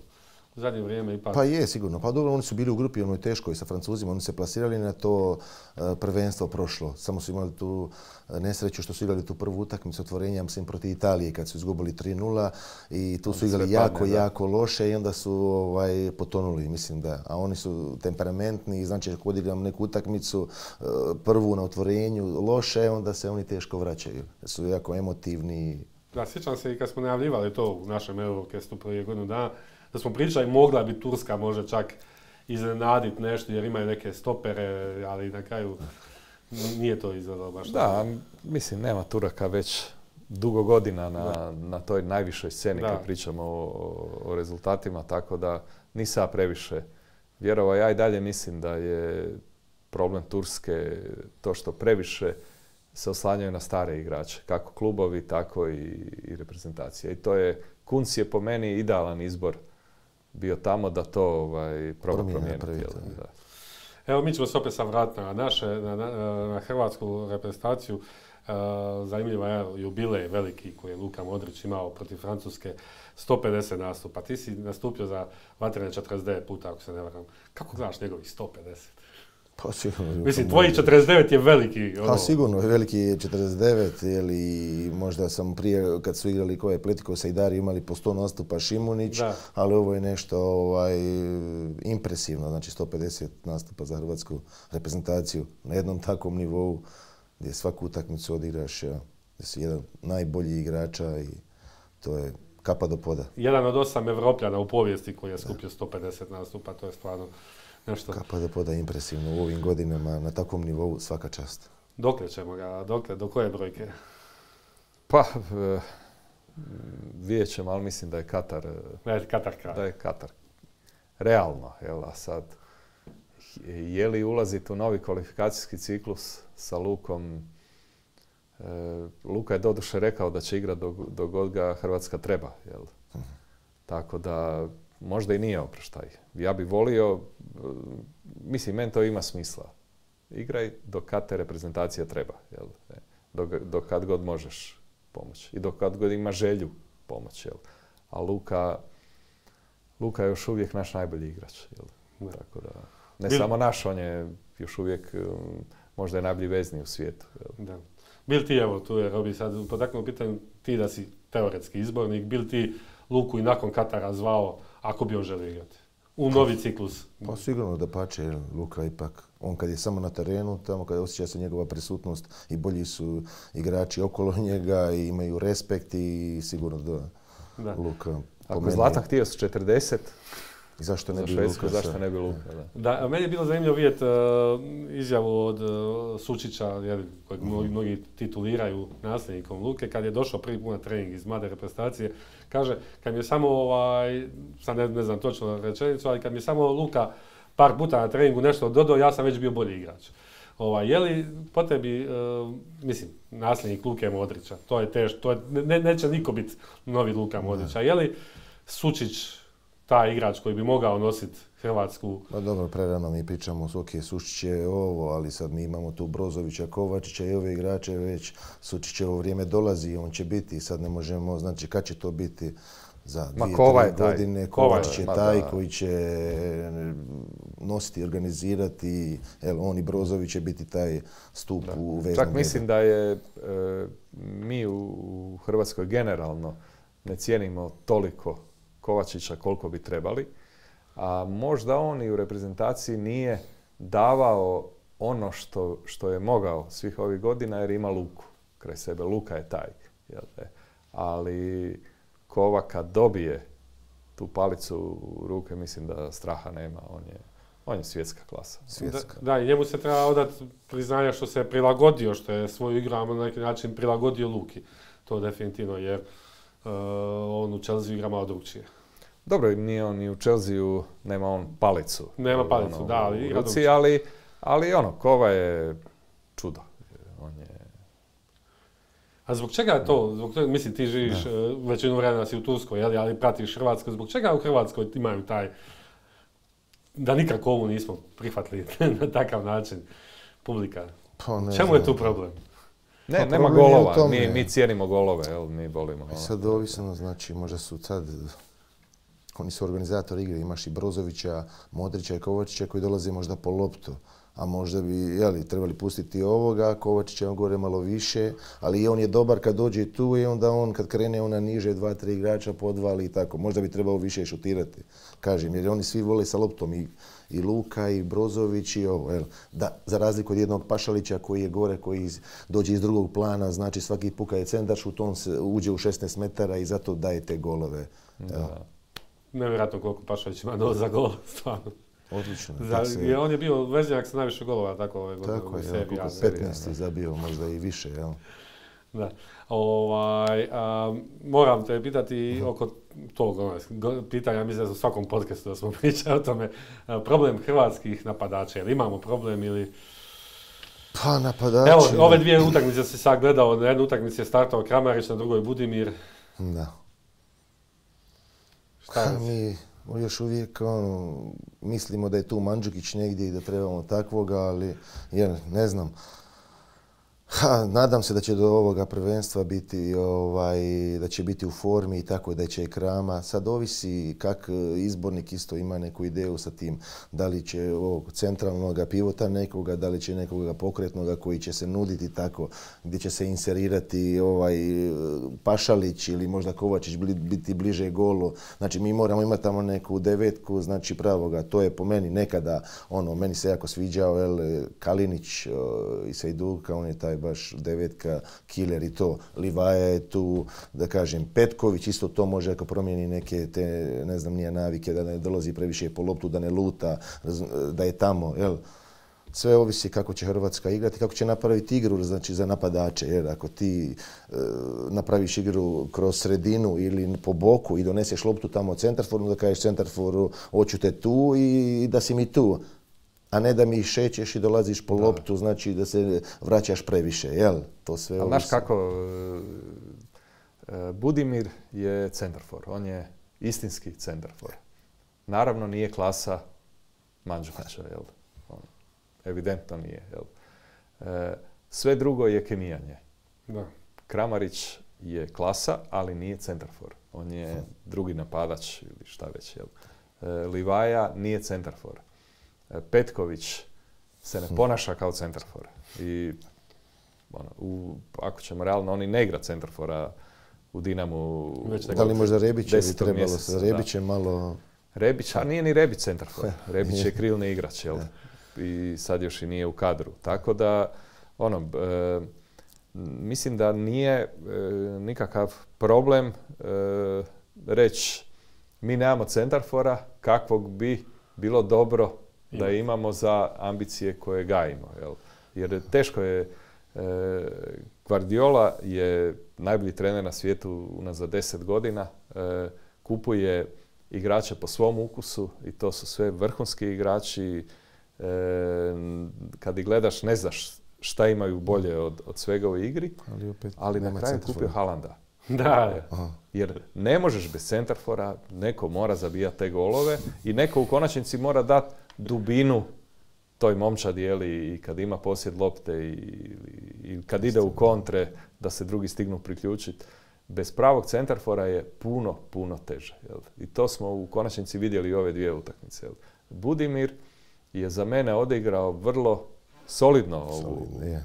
u zadnje vrijeme ipak... Pa je, sigurno. Pa dobro, oni su bili u grupi onoj teškoj sa Francuzima, oni se plasirali na to e, prvenstvo prošlo. Samo su imali tu e, nesreću što su igrali tu prvu utakmicu otvorenja, mislim, protiv Italije kad su izgubili 3-0 i tu su igrali jako, jako loše i onda su ovaj, potonuli, mislim da. A oni su temperamentni i znači ako odigram neku utakmicu e, prvu na otvorenju loše, onda se oni teško vraćaju. Su jako emotivni. Da, sjećam se i kad smo najavljivali to u našem Eurokestu prije godinu dana, da smo pričali mogla bi Turska možda čak iznenaditi nešto jer imaju neke stopere, ali na kraju nije to izgledalo baš Da, mislim nema Turaka već dugo godina na, na toj najvišoj sceni kad pričamo o, rezultatima, tako da nisam previše vjerovao. Ja i dalje mislim da je problem Turske to što previše se oslanjaju na stare igrače, kako klubovi, tako i, i reprezentacije. I to je, Kunc je po meni idealan izbor bio tamo da to ovaj, proba promijeniti. Evo, mi ćemo se opet sam vratiti na naše, na, na, hrvatsku reprezentaciju. Uh, zanimljiva je jubilej veliki koji je Luka Modrić imao protiv Francuske 150 nastupa. Ti si nastupio za vatrene 49 puta, ako se ne varam. Kako gledaš njegovih 150? Pa sigurno. Mislim, tvoji 49 je veliki. Ono... Pa sigurno, veliki je 49, jeli, možda sam prije, kad su igrali koje Pletiko sa Idari, imali po 100 nastupa Šimunić, ali ovo je nešto ovaj, impresivno, znači 150 nastupa za hrvatsku reprezentaciju na jednom takvom nivou gdje svaku utakmicu odigraš, ja, gdje si jedan najbolji igrača i to je kapa do poda. Jedan od osam Evropljana u povijesti koji je skupio 150 nastupa, to je stvarno nešto. Kapa da poda impresivno u ovim godinama na takvom nivou svaka čast. Dokle ćemo ga, dokle, do koje brojke? Pa, e, vidjet ćemo, ali mislim da je Katar... Da je Katar kraj. Da je Katar. Realno, jel, a sad je li ulaziti u novi kvalifikacijski ciklus sa Lukom? E, Luka je doduše rekao da će igrati dok, god ga Hrvatska treba. Jel? Tako da možda i nije oproštaj. Ja bih volio, mislim, meni to ima smisla. Igraj dok kad te reprezentacija treba. Jel? E, dok, dok kad god možeš pomoći. I dok kad god ima želju pomoći. Jel? A Luka, Luka je još uvijek naš najbolji igrač. Jel? Tako da, ne samo naš, on je još uvijek um, možda je najbolji vezni u svijetu. Da. Bil ti, evo, tu je Robi sad potaknuo pitanje, ti da si teoretski izbornik, bil ti Luku i nakon Katara zvao ako bi on želio igrati? U novi ciklus. Pa sigurno da pače, Luka ipak, on kad je samo na terenu, tamo kad osjeća se njegova prisutnost i bolji su igrači okolo njega i imaju respekt i sigurno da, da. Luka... Ako Zlatan htio s 40, zašto ne bi Luka? Zašto ne bi Luka, da. meni je bilo zanimljivo vidjeti uh, izjavu od uh, Sučića, jer, kojeg mhm. mnogi, tituliraju nasljednikom Luke, kad je došao prvi put na trening iz mlade reprezentacije, kaže, kad mi je samo, ovaj, sad ne, znam točno rečenicu, ali kad mi je samo Luka par puta na treningu nešto dodao, ja sam već bio bolji igrač. Ovaj, je li po tebi, uh, mislim, nasljednik Luke Modrića, to je teško, to je, ne, neće niko biti novi Luka Modrića. Je li Sučić taj igrač koji bi mogao nositi Hrvatsku. Pa dobro, prerano mi pričamo, ok, Sučić je ovo, ali sad mi imamo tu Brozovića, Kovačića i ove igrače već. Sučićevo vrijeme dolazi i on će biti, sad ne možemo, znači kad će to biti? Za dvije, tri godine. Kovačić je taj koji će eh, nositi, organizirati, el, on i Brozović će biti taj stup u veznom Čak mislim da je, eh, mi u Hrvatskoj generalno ne cijenimo toliko Kovačića koliko bi trebali, a možda on i u reprezentaciji nije davao ono što, što je mogao svih ovih godina jer ima Luku kraj sebe. Luka je taj. Jel Ali Kova kad dobije tu palicu u ruke, mislim da straha nema. On je, on je svjetska klasa. Svjetska. Da, i njemu se treba odati priznanja što se prilagodio, što je svoju igru na neki način prilagodio Luki. To definitivno, jer uh, on u Chelsea igra malo drugčije. Dobro, nije on i u Chelsea nema on palicu. Nema palicu, ono, da, ali ruci, ali, ali ono, Kova je čudo. On je... A zbog čega je to? Zbog toga, mislim, ti živiš, uh, većinu vremena si u Turskoj, ali, ali pratiš Hrvatsku. Zbog čega u Hrvatskoj imaju taj, da nikako ovu nismo prihvatili na takav način, publika? Pa ne Čemu je tu problem? Ne, pa nema golova. Mi, mi cijenimo golove, jel? mi volimo. I sad ovisno, znači, možda su sad oni su organizatori igre, imaš i Brozovića, Modrića i Kovačića koji dolaze možda po loptu, a možda bi jeli, trebali pustiti ovoga, Kovačića on gore malo više, ali on je dobar kad dođe tu i onda on kad krene ona niže dva, tri igrača podvali i tako. Možda bi trebao više šutirati, kažem, jer oni svi vole sa loptom i, i Luka i Brozović i ovo. Jel. Da, za razliku od jednog Pašalića koji je gore, koji dođe iz drugog plana, znači svaki puka je centar, šut, on se uđe u 16 metara i zato daje te golove. Da nevjerojatno koliko Pašović ima za gol, stvarno. Odlično. Za, se... on je bio vezijak sa najviše golova, tako ove godine. Tako je, seriji, 15 je zabio, možda i više, jel? Da. Ovaj, a, moram te pitati uh oko tog ono, pitanja, mislim da u svakom podcastu da smo pričali o tome. A, problem hrvatskih napadača, jel imamo problem ili... Pa napadači... Evo, ove dvije utakmice si sad gledao, na jednu utakmici je startao Kramarić, na drugoj Budimir. Da. Šta mi još uvijek ono, mislimo da je tu Mandžukić negdje i da trebamo takvoga, ali jer, ne znam. Ha, nadam se da će do ovoga prvenstva biti, ovaj, da će biti u formi i tako da će krama. Sad ovisi kak izbornik isto ima neku ideju sa tim. Da li će ovog centralnog pivota nekoga, da li će nekoga pokretnoga koji će se nuditi tako, gdje će se inserirati ovaj Pašalić ili možda Kovačić biti bliže golu. Znači mi moramo imati tamo neku devetku, znači pravoga. To je po meni nekada, ono, meni se jako sviđao, el, Kalinić i Sejduka, on je taj baš devetka, kiler i to. Livaja je tu, da kažem, Petković, isto to može ako promijeni neke te, ne znam, nije navike, da ne dolazi previše po loptu, da ne luta, da je tamo, jel? Sve ovisi kako će Hrvatska igrati, kako će napraviti igru znači, za napadače. Jer ako ti e, napraviš igru kroz sredinu ili po boku i doneseš loptu tamo centarforu, da kažeš centarforu, hoću te tu i da si mi tu a ne da mi šećeš i dolaziš po loptu, znači da se vraćaš previše, jel? To sve Ali znaš kako, e, e, Budimir je centarfor, on je istinski centarfor. Naravno nije klasa Mandžukića, jel? On, evidentno nije, jel? E, sve drugo je kemijanje. Da. Kramarić je klasa, ali nije centarfor. On je drugi napadač ili šta već, jel? Livaja nije centarfor. Petković se ne ponaša kao centarfor. I ono, u, ako ćemo realno, on i ne igra centarfora u Dinamu. Već Da li možda Rebić bi trebalo, mjesecu, sa. Rebićem malo... Rebić, a nije ni Rebić centarfor. Rebić je krilni igrač, jel? I sad još i nije u kadru. Tako da, ono, e, mislim da nije e, nikakav problem e, reći mi nemamo centarfora kakvog bi bilo dobro da imamo za ambicije koje gajimo. Jel? Jer teško je, e, Guardiola je najbolji trener na svijetu unazad deset godina, e, kupuje igrače po svom ukusu i to su sve vrhunski igrači. E, kad ih gledaš ne znaš šta imaju bolje od, od svega u igri, Ali opet ali na kraju kupio Halanda. Da, Aha. Jer ne možeš bez centarfora, neko mora zabijati te golove i neko u konačnici mora dati dubinu toj momčadi, je li, i kad ima posjed lopte i, i- i kad ide u kontre da se drugi stignu priključiti. Bez pravog centarfora je puno, puno teže. Jel? I to smo u konačnici vidjeli i ove dvije utakmice. Jel? Budimir je za mene odigrao vrlo solidno ovu, Solidno, je.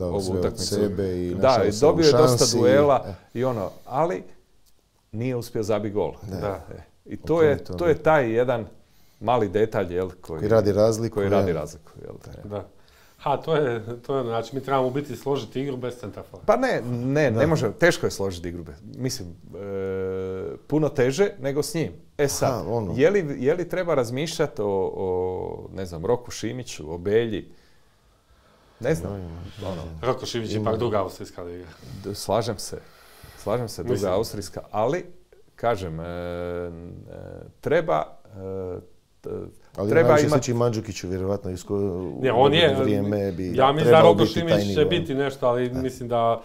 ovu utakmicu. sebe i da, i dobio je dosta duela E. i ono, ali nije uspio zabiti gol. Da. E, I to je, to je taj jedan mali detalj jel, koji, Koji radi razliku, Koji radi razliku. Jel, da. Ha, to je, to je, znači mi trebamo biti složiti igru bez centrafora. Pa ne, ne, ne može, teško je složiti igru. bez- Mislim, e, puno teže nego s njim. E sad, Aha, ono. je, li, je li treba razmišljati o, o, ne znam, Roku Šimiću, o Belji? Ne znam. Ono, Roko Šivić je ipak druga austrijska liga. Slažem se. Slažem se, druga Mislim. austrijska, ali kažem, e, e, treba e, Ali treba najviše imati sliči Mandžukiću, vjerojatno isko, Ne, on je, vrijeme bi ja mislim da trebao Roko Šimić će biti nešto, ali mislim da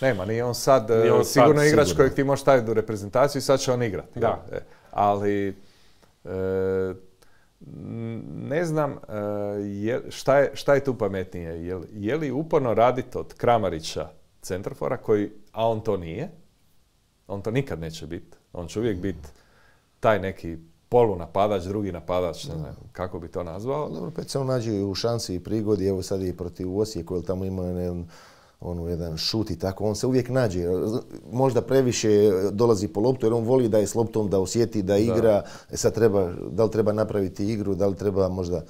nema, nije on sad e, Nije on sad sigurno igrač sigurno. kojeg ti možeš staviti u reprezentaciju i sad će on igrati. Da. E, ali e, ne znam e, je, šta, je, šta je tu pametnije. Je, li- je li uporno raditi od Kramarića centrafora, koji, a on to nije, on to nikad neće biti. On će uvijek biti taj neki polunapadač, drugi napadač, ne znam kako bi to nazvao. Ali Dobro, opet se on nađe u šansi i prigodi, evo sad i protiv Osijeku, jer tamo ima jedan, ono, jedan šut i tako, on se uvijek nađe. Možda previše dolazi po loptu, jer on voli da je s loptom, da osjeti, da igra. E sad treba, da li treba napraviti igru, da li treba možda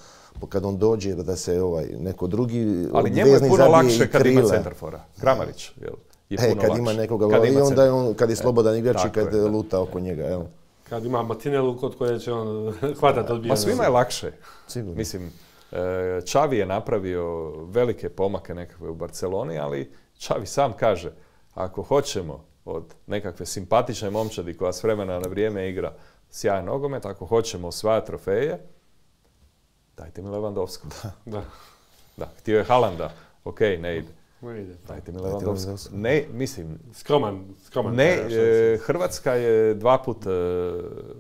kad on dođe da se ovaj neko drugi Ali njemu je puno lakše kad ima centarfora. Kramarić, jel? Je E, puno kad lakše. ima nekoga Kad i onda on, kad je slobodan igrač i kad je, da. luta oko njega, evo. Kad ima Martinelu kod koje će on hvatati odbijanje. Ma svima je lakše. Sigurno. Mislim, e, Čavi je napravio velike pomake nekakve u Barceloni, ali Čavi sam kaže, ako hoćemo od nekakve simpatične momčadi koja s vremena na vrijeme igra sjajan nogomet, ako hoćemo osvajati trofeje, dajte mi Lewandowskog. Da. Da, htio je Halanda, ok, ne ide. Dajte mi. Lewandowskog. Ne, mislim, Skroman, skroman. ne, e, Hrvatska je dva put e,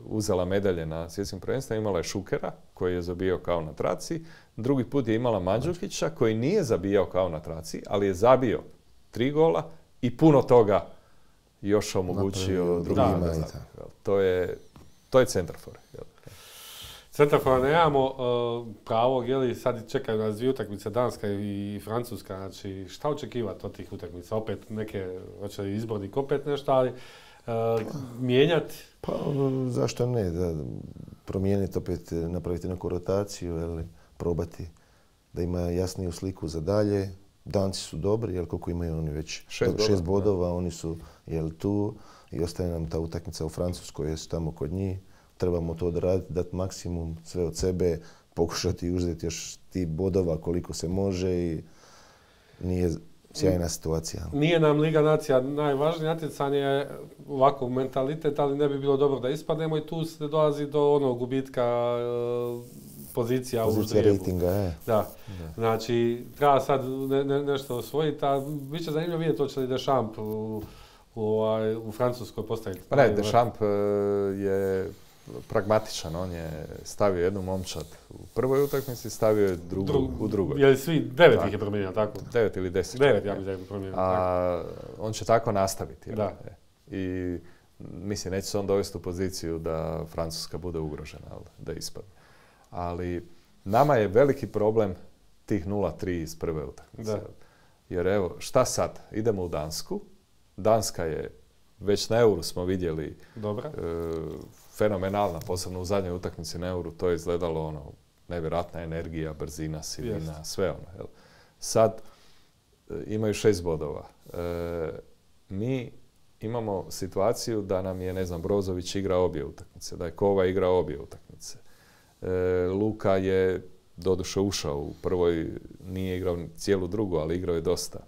uzela medalje na svjetskim prvenstvima. Imala je Šukera, koji je zabijao kao na traci. Drugi put je imala Mandžukića, koji nije zabijao kao na traci, ali je zabio tri gola i puno toga još omogućio drugima. To je, to je centarfor. jel. Centrafora nemamo uh, pravog, je li sad čekaju nas dvije utakmice, Danska i Francuska, znači šta očekivati od tih utakmica? Opet neke, hoće li izbornik opet nešto, ali uh, mijenjati, Pa zašto ne, da promijeniti opet, napraviti neku rotaciju, ili probati da ima jasniju sliku za dalje. Danci su dobri, jer koliko imaju oni već? Šest Do- šest bodova, bodova, oni su jel, tu i ostaje nam ta utakmica u Francuskoj, jesu tamo kod njih. Trebamo to odraditi, dati maksimum, sve od sebe, pokušati uzeti još ti bodova koliko se može i nije sjajna situacija. nije nam Liga nacija najvažnije natjecanje, ovako mentalitet, ali ne bi bilo dobro da ispadnemo i tu se dolazi do onog gubitka uh, pozicija, u ždrijebu. rejtinga, e. Da. Znači, treba sad ne- ne- nešto osvojiti, a bit će zanimljivo vidjeti hoće li Deschamps u, u, ovaj, u Francuskoj postaviti. Pa ne, Deschamps e, je pragmatičan, on je stavio jednu momčad u prvoj utakmici, stavio je drugu Dru- u drugoj. Je li svi, devet Tako. ih je promijenio, tako? Devet ili deset. Devet, ja bih da je promijenio. tako. A on će tako nastaviti. Da. I mislim, neće se on dovesti u poziciju da Francuska bude ugrožena, da ispadne. Ali nama je veliki problem tih 0-3 iz prve utakmice. Da. Jer evo, šta sad? Idemo u Dansku. Danska je, već na Euru smo vidjeli Dobra. e, fenomenalna, posebno u zadnjoj utakmici na Euru, to je izgledalo ono, nevjerojatna energija, brzina, silina, sve ono. Jel? Sad e, imaju šest bodova. E, mi imamo situaciju da nam je, ne znam, Brozović igra obje utakmice, da je Kova igra obje utakmice. E, Luka je doduše ušao u prvoj, nije igrao cijelu drugu, ali igrao je dosta.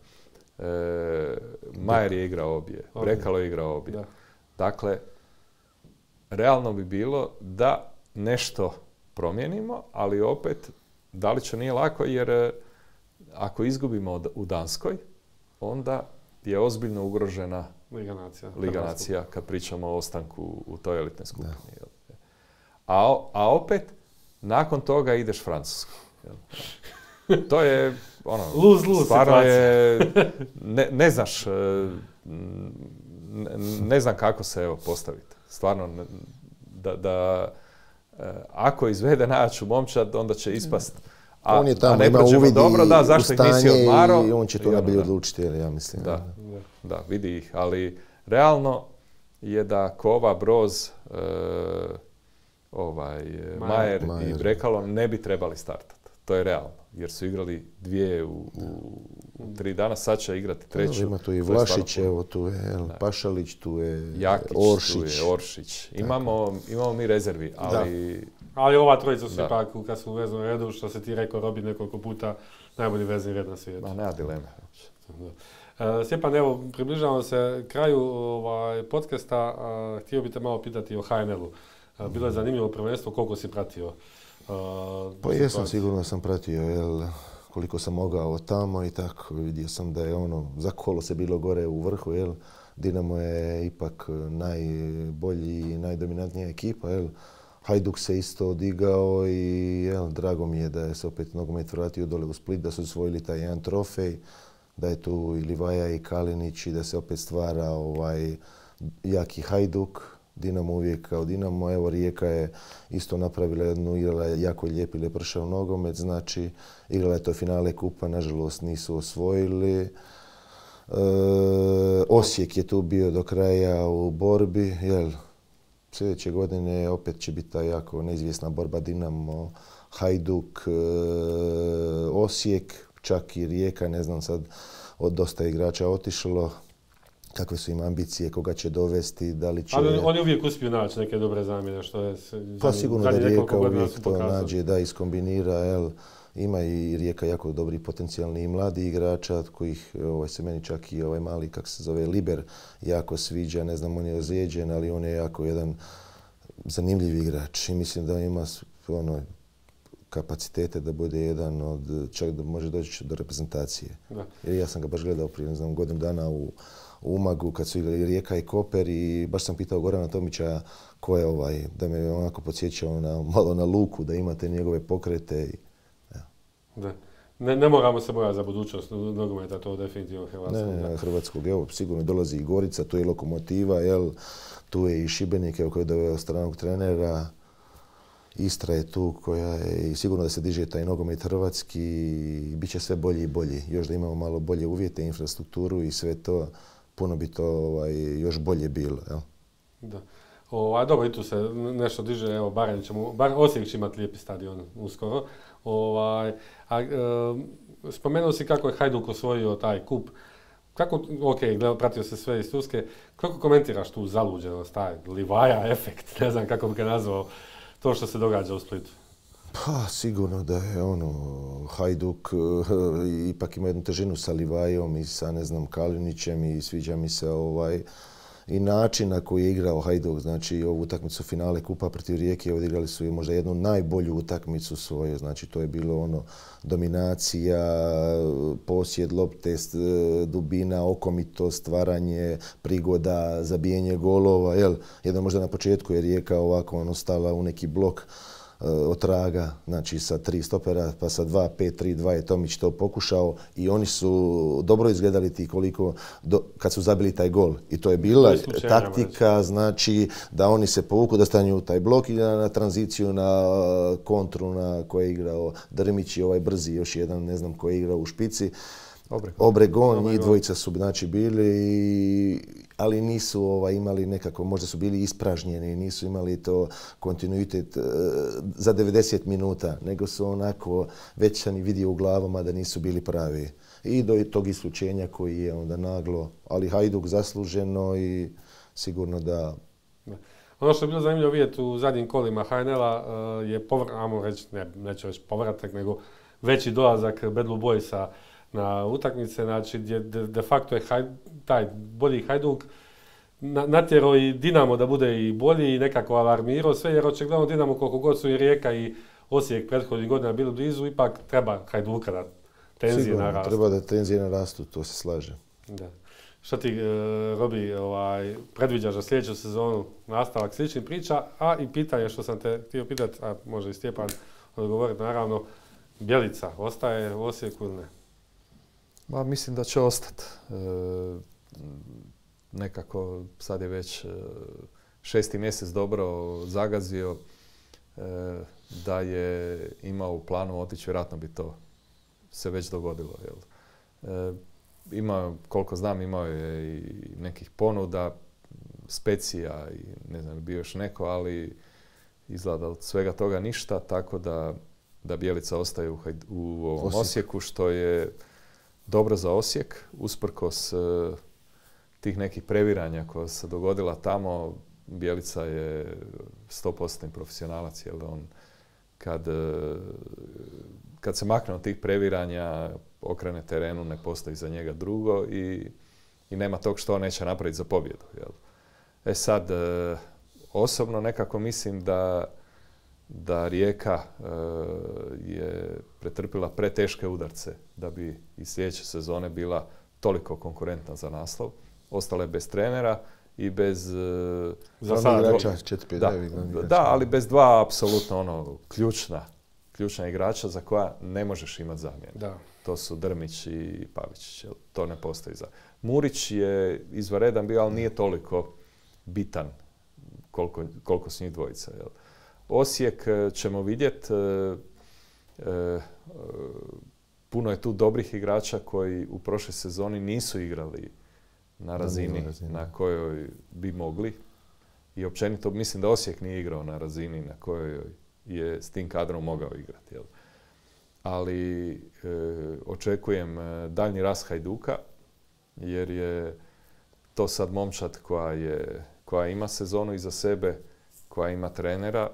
E, Majer je igrao Obje. Brekalo je igrao obje. Da. Dakle, realno bi bilo da nešto promijenimo, ali opet, da li će nije lako, jer e, ako izgubimo od- u Danskoj, onda je ozbiljno ugrožena Liga nacija. Liga nacija kad pričamo o ostanku u toj elitnoj skupini. jel? A, a opet, nakon toga ideš Francusku. jel? To je, ono, Lose-lose stvarno situacija. je, ne, ne znaš, ne, ne znam kako se evo postaviti. Stvarno, da, da e, ako izvede najjaču momčad, onda će ispast. A, on je a tamo, ne ima prođemo uvid dobro, da, u zašto ih nisi i on će to ono, najbolje odlučiti, jer ja mislim. Da. Da. Vidi ih, ali realno je da Kova, Broz, e, ovaj, Majer. Majer, i. Brekalo ne bi trebali startati. To je realno, jer su igrali dvije u, u- u tri dana, sad će igrati treću. Ima tu i Vlašić, evo tu je Da. Pašalić, tu je Jakić, Oršić. tu je Oršić. Imamo, imamo mi rezervi, ali Ali ova trojica su Da. ipak, kad su u veznom redu, što se ti rekao, Robi nekoliko puta, najbolji vezni red na svijetu. ma, nema dileme. Da. E, Stjepan, evo, približavamo se kraju ovaj, podcasta. htio bih te malo pitati o HNL-u. E, bilo je zanimljivo prvenstvo, koliko si pratio? Pa jesam, sigurno sam pratio, jel, koliko sam mogao tamo i tako. Vidio sam da je ono, za kolo se bilo gore u vrhu, jel. Dinamo je ipak najbolji i najdominantnija ekipa, jel. Hajduk se isto odigao i jel, drago mi je da je se opet nogomet vratio dole u Split, da su osvojili taj jedan trofej, da je tu i Livaja i Kalinić i da se opet stvara ovaj jaki Hajduk. Dinamo uvijek kao Dinamo, evo Rijeka je isto napravila jednu, igrala je jako lijep lepršav nogomet, znači igrala je to finale kupa, nažalost nisu osvojili. E, Osijek je tu bio do kraja u borbi, jel, sljedeće godine opet će biti ta jako neizvjesna borba Dinamo, Hajduk, e, Osijek, čak i Rijeka, ne znam sad, od dosta igrača otišlo, kakve su im ambicije, koga će dovesti, da li će... Ali oni- uvijek uspiju naći neke dobre zamjene, što je... Pa sigurno da Rijeka uvijek to nađe, da iskombinira, jel, ima i Rijeka jako dobri potencijalni i mladi igrača, od kojih ovaj, se meni čak i ovaj mali, kak se zove, Liber, jako sviđa, ne znam, on je ozlijeđen, ali on je jako jedan zanimljiv igrač i mislim da ima ono, kapacitete da bude jedan od, čak da može doći do reprezentacije. Da. Jer ja sam ga baš gledao prije, ne znam, godinu dana u Umagu kad su igrali Rijeka i Koper i baš sam pitao Gorana Tomića ko je ovaj, da me onako podsjećao na, malo na Luku, da imate njegove pokrete. I, Da. Ne, ne moramo se bojati za budućnost nogometa, to definitivno Hrvatska. ne, ne, Hrvatskog, evo, sigurno dolazi i Gorica, tu je Lokomotiva, jel, tu je i Šibenik, evo koji je doveo stranog trenera, Istra je tu koja je i sigurno da se diže taj nogomet hrvatski i bit će sve bolji i bolji. Još da imamo malo bolje uvjete, infrastrukturu i sve to, puno bi to ovaj, još bolje bilo. Jel? Da. Ovaj, dobro, i tu se nešto diže, evo, barem ćemo, bar Osijek će imati lijepi stadion uskoro. Ovaj, a, e, spomenuo si kako je Hajduk osvojio taj kup. Kako, ok, gledao, pratio se sve iz Turske, kako komentiraš tu zaluđenost, taj Livaja efekt, ne znam kako bi ga nazvao, to što se događa u Splitu? Pa sigurno da je ono, Hajduk eh, ipak ima jednu težinu sa Livajom i sa ne znam Kalinićem i sviđa mi se ovaj, i način na koji je igrao Hajduk, znači ovu utakmicu finale Kupa protiv Rijeke odigrali su i možda jednu najbolju utakmicu svoje, znači to je bilo ono dominacija, posjed lopte, dubina, okomito, stvaranje, prigoda, zabijenje golova, jel? Jedno možda na početku je Rijeka ovako ono stala u neki blok, otraga, znači sa tri stopera, pa sa dva, pet, tri, dva je Tomić to pokušao i oni su dobro izgledali ti koliko, kad su zabili taj gol. I to je bila taktika, znači da oni se povuku, da stanju u taj blok i na, tranziciju, na kontru na koje je igrao Drmić i ovaj brzi, još jedan, ne znam, koji je igrao u špici. Obregon, Obregon njih dvojica su znači bili, ali nisu ovaj, imali nekako, možda su bili ispražnjeni, nisu imali to kontinuitet e, za 90 minuta, nego su onako već vidio u glavama da nisu bili pravi. I do tog isključenja koji je onda naglo, ali Hajduk zasluženo i sigurno da ono što je bilo zanimljivo vidjeti u zadnjim kolima HNL-a e, je, povr- reći, ne, neću reći povratak, nego veći dolazak Bedlu Bojsa na utakmice, znači gdje de, facto je taj bolji Hajduk natjerao i Dinamo da bude i bolji i nekako alarmirao sve, jer očigledno Dinamo koliko god su i Rijeka i Osijek prethodnih godina bili blizu, ipak treba Hajduka da tenzije Sigurno, narastu. treba da tenzije narastu, to se slaže. Da. Što ti, e, Robi, ovaj, predviđaš za sljedeću sezonu nastavak sličnih priča, a i pitanje što sam te htio pitati, a može i Stjepan odgovoriti, naravno, Bjelica ostaje u Osijeku ili ne? Ma, mislim da će ostati. E, nekako sad je već e, šesti mjesec dobro zagazio. E, da je imao u planu otići, vjerojatno bi to se već dogodilo. Jel? E, ima, koliko znam, imao je i nekih ponuda, specija i ne znam, bio još neko, ali izgleda od svega toga ništa, tako da, da Bijelica ostaje u, u ovom Osijeku, što je dobro za Osijek, usprkos uh, tih nekih previranja koja se dogodila tamo. Bjelica je 100% profesionalac, jer on kad, uh, kad se makne od tih previranja, okrene terenu, ne postoji za njega drugo i, i nema tog što on neće napraviti za pobjedu. Jel? E sad, uh, osobno nekako mislim da da Rijeka e, je pretrpila preteške udarce da bi i sljedeće sezone bila toliko konkurentna za naslov. Ostala je bez trenera i bez... E, za sad, igrača, da, da, ali bez dva apsolutno ono, ključna, ključna igrača za koja ne možeš imati zamjenu. Da. To su Drmić i Pavić. To ne postoji za... Murić je izvaredan bio, ali nije toliko bitan koliko, koliko su njih dvojica. Jel? Osijek e, ćemo vidjeti, e, e, puno je tu dobrih igrača koji u prošloj sezoni nisu igrali na razini na kojoj bi mogli. I općenito mislim da Osijek nije igrao na razini na kojoj je s tim kadrom mogao igrati. Ali očekujem daljnji rast Hajduka jer je to sad momčad koja, je, koja ima sezonu iza sebe, koja ima trenera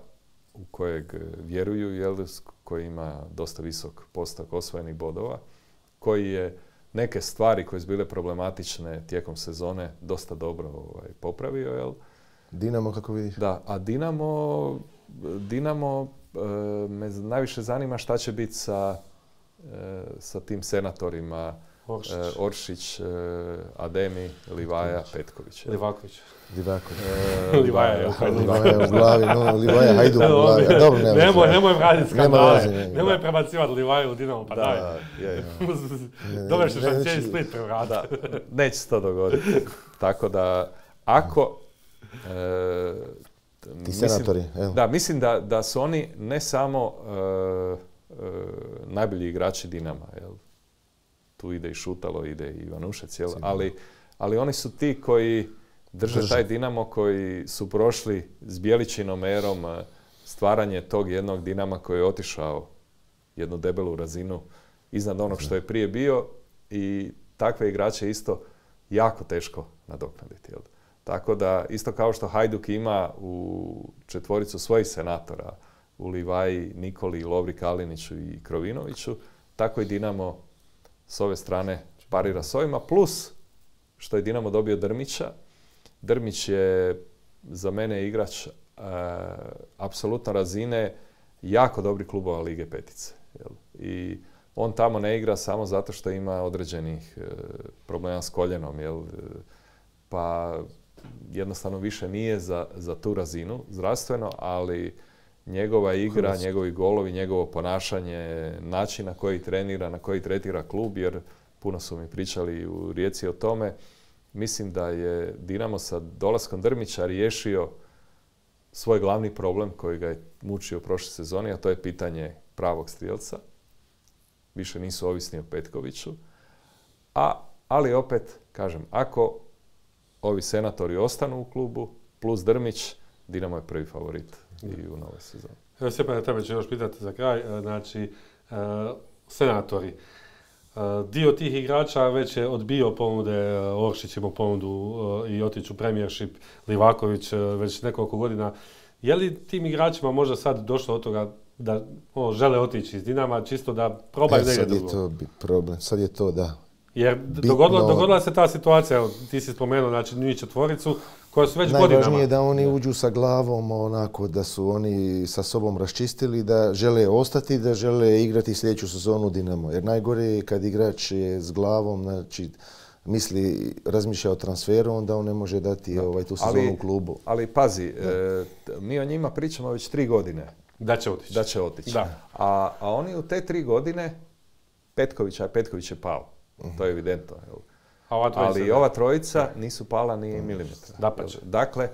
u kojeg e, vjeruju, jel, koji ima dosta visok postak osvojenih bodova, koji je neke stvari koje su bile problematične tijekom sezone dosta dobro ovaj, popravio. Jel? Dinamo kako vidiš? Da, a Dinamo, Dinamo e, me najviše zanima šta će biti sa, e, sa tim senatorima Oršić, Oršić Ademi, Livaja, Petković. Livaković. Livaković. Livaja je u glavi, no, Livaja Hajduk u glavi. Dobro, nema nemoj, nemoj raditi skandale. Nemoj prebacivati Livaju u Dinamo, pa da, daj. Je, je. Dobro što sam cijeli Split Da, neće se to dogoditi. Tako da, ako... E, Ti senatori, evo. Da, mislim da, da su oni ne samo e, e, najbolji igrači Dinama, jel? Tu ide i Šutalo, ide i Ivanušec, jel? Ali, ali oni su ti koji drže, taj Dinamo koji su prošli s Bjeličinom erom stvaranje tog jednog Dinama koji je otišao jednu debelu razinu iznad onog što je prije bio i takve igrače isto jako teško nadoknaditi. Jel? Tako da, isto kao što Hajduk ima u četvoricu svojih senatora, u Livaji, Nikoli, Lovri Kaliniću i Krovinoviću, tako i Dinamo s ove strane parira s ovima, plus što je Dinamo dobio Drmića, Drmić je za mene igrač apsolutno razine jako dobri klubova Lige Petice. I on tamo ne igra samo zato što ima određenih problema s koljenom. Jel? Pa jednostavno više nije za, za tu razinu zdravstveno, ali njegova igra, njegovi golovi, njegovo ponašanje, način na koji trenira, na koji tretira klub, jer puno su mi pričali u Rijeci o tome. Mislim da je Dinamo sa dolaskom Drmića riješio svoj glavni problem koji ga je mučio u prošle sezoni, a to je pitanje pravog strijelca. Više nisu ovisni o Petkoviću. A, ali opet, kažem, ako ovi senatori ostanu u klubu, plus Drmić, Dinamo je prvi favorit i u novoj sezoni. Evo Stjepan, tebe ću još pitati za kraj. E, znači, e, senatori, dio tih igrača već je odbio ponude, Oršić ima ponudu i otiću premiership, Livaković već nekoliko godina. Je li tim igračima možda sad došlo od toga da žele otići iz Dinama, čisto da probaju e, sad je to problem, sad je to da. Jer dogodila, dogodila se ta situacija, ti si spomenuo, znači njih četvoricu, koja su već godinama. Najvažnije je da oni uđu sa glavom onako da su oni sa sobom raščistili, da žele ostati, da žele igrati sljedeću sezonu Dinamo. Jer najgore je kad igrač je s glavom, znači misli, razmišlja o transferu, onda on ne može dati ovaj, tu sezonu u klubu. Ali pazi, e, mi o njima pričamo već tri godine. Da će otići. Da će otići. A, a oni u te tri godine, Petković, a Petković je pao. To je evidentno. Jel? Ali ova trojica nisu pala ni milimetra. Dakle,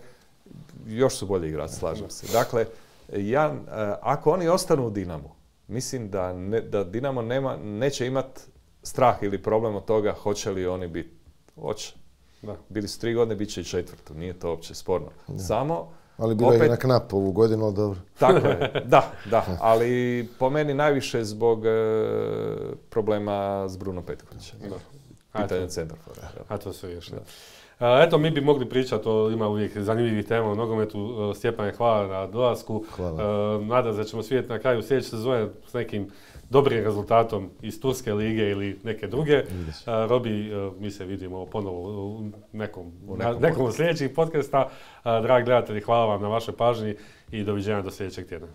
još su bolji igrači, slažem se. Dakle, ja, e, ako oni ostanu u Dinamu, mislim da, da Dinamo nema, neće imati strah ili problem od toga hoće li oni biti. Hoće. Da. Bili su tri godine, bit će i četvrto. Nije to uopće sporno. Samo ali bilo je na knap ovu godinu, ali dobro. Tako je, da, da. Ali po meni najviše zbog e, problema s Bruno Petkovićem. Pitanje centrafora. A to sve još. Eto, mi bi mogli pričati, o, ima uvijek zanimljivih tema u nogometu. E, Stjepan je hvala na dolasku. Hvala. E, nadam se da ćemo svidjeti na kraju sljedeće sezone s nekim dobrim rezultatom iz Turske lige ili neke druge. Robi, mi se vidimo ponovo u nekom, u nekom, sljedećih podcasta. Dragi gledatelji, hvala vam na vašoj pažnji i doviđenja do sljedećeg tjedna.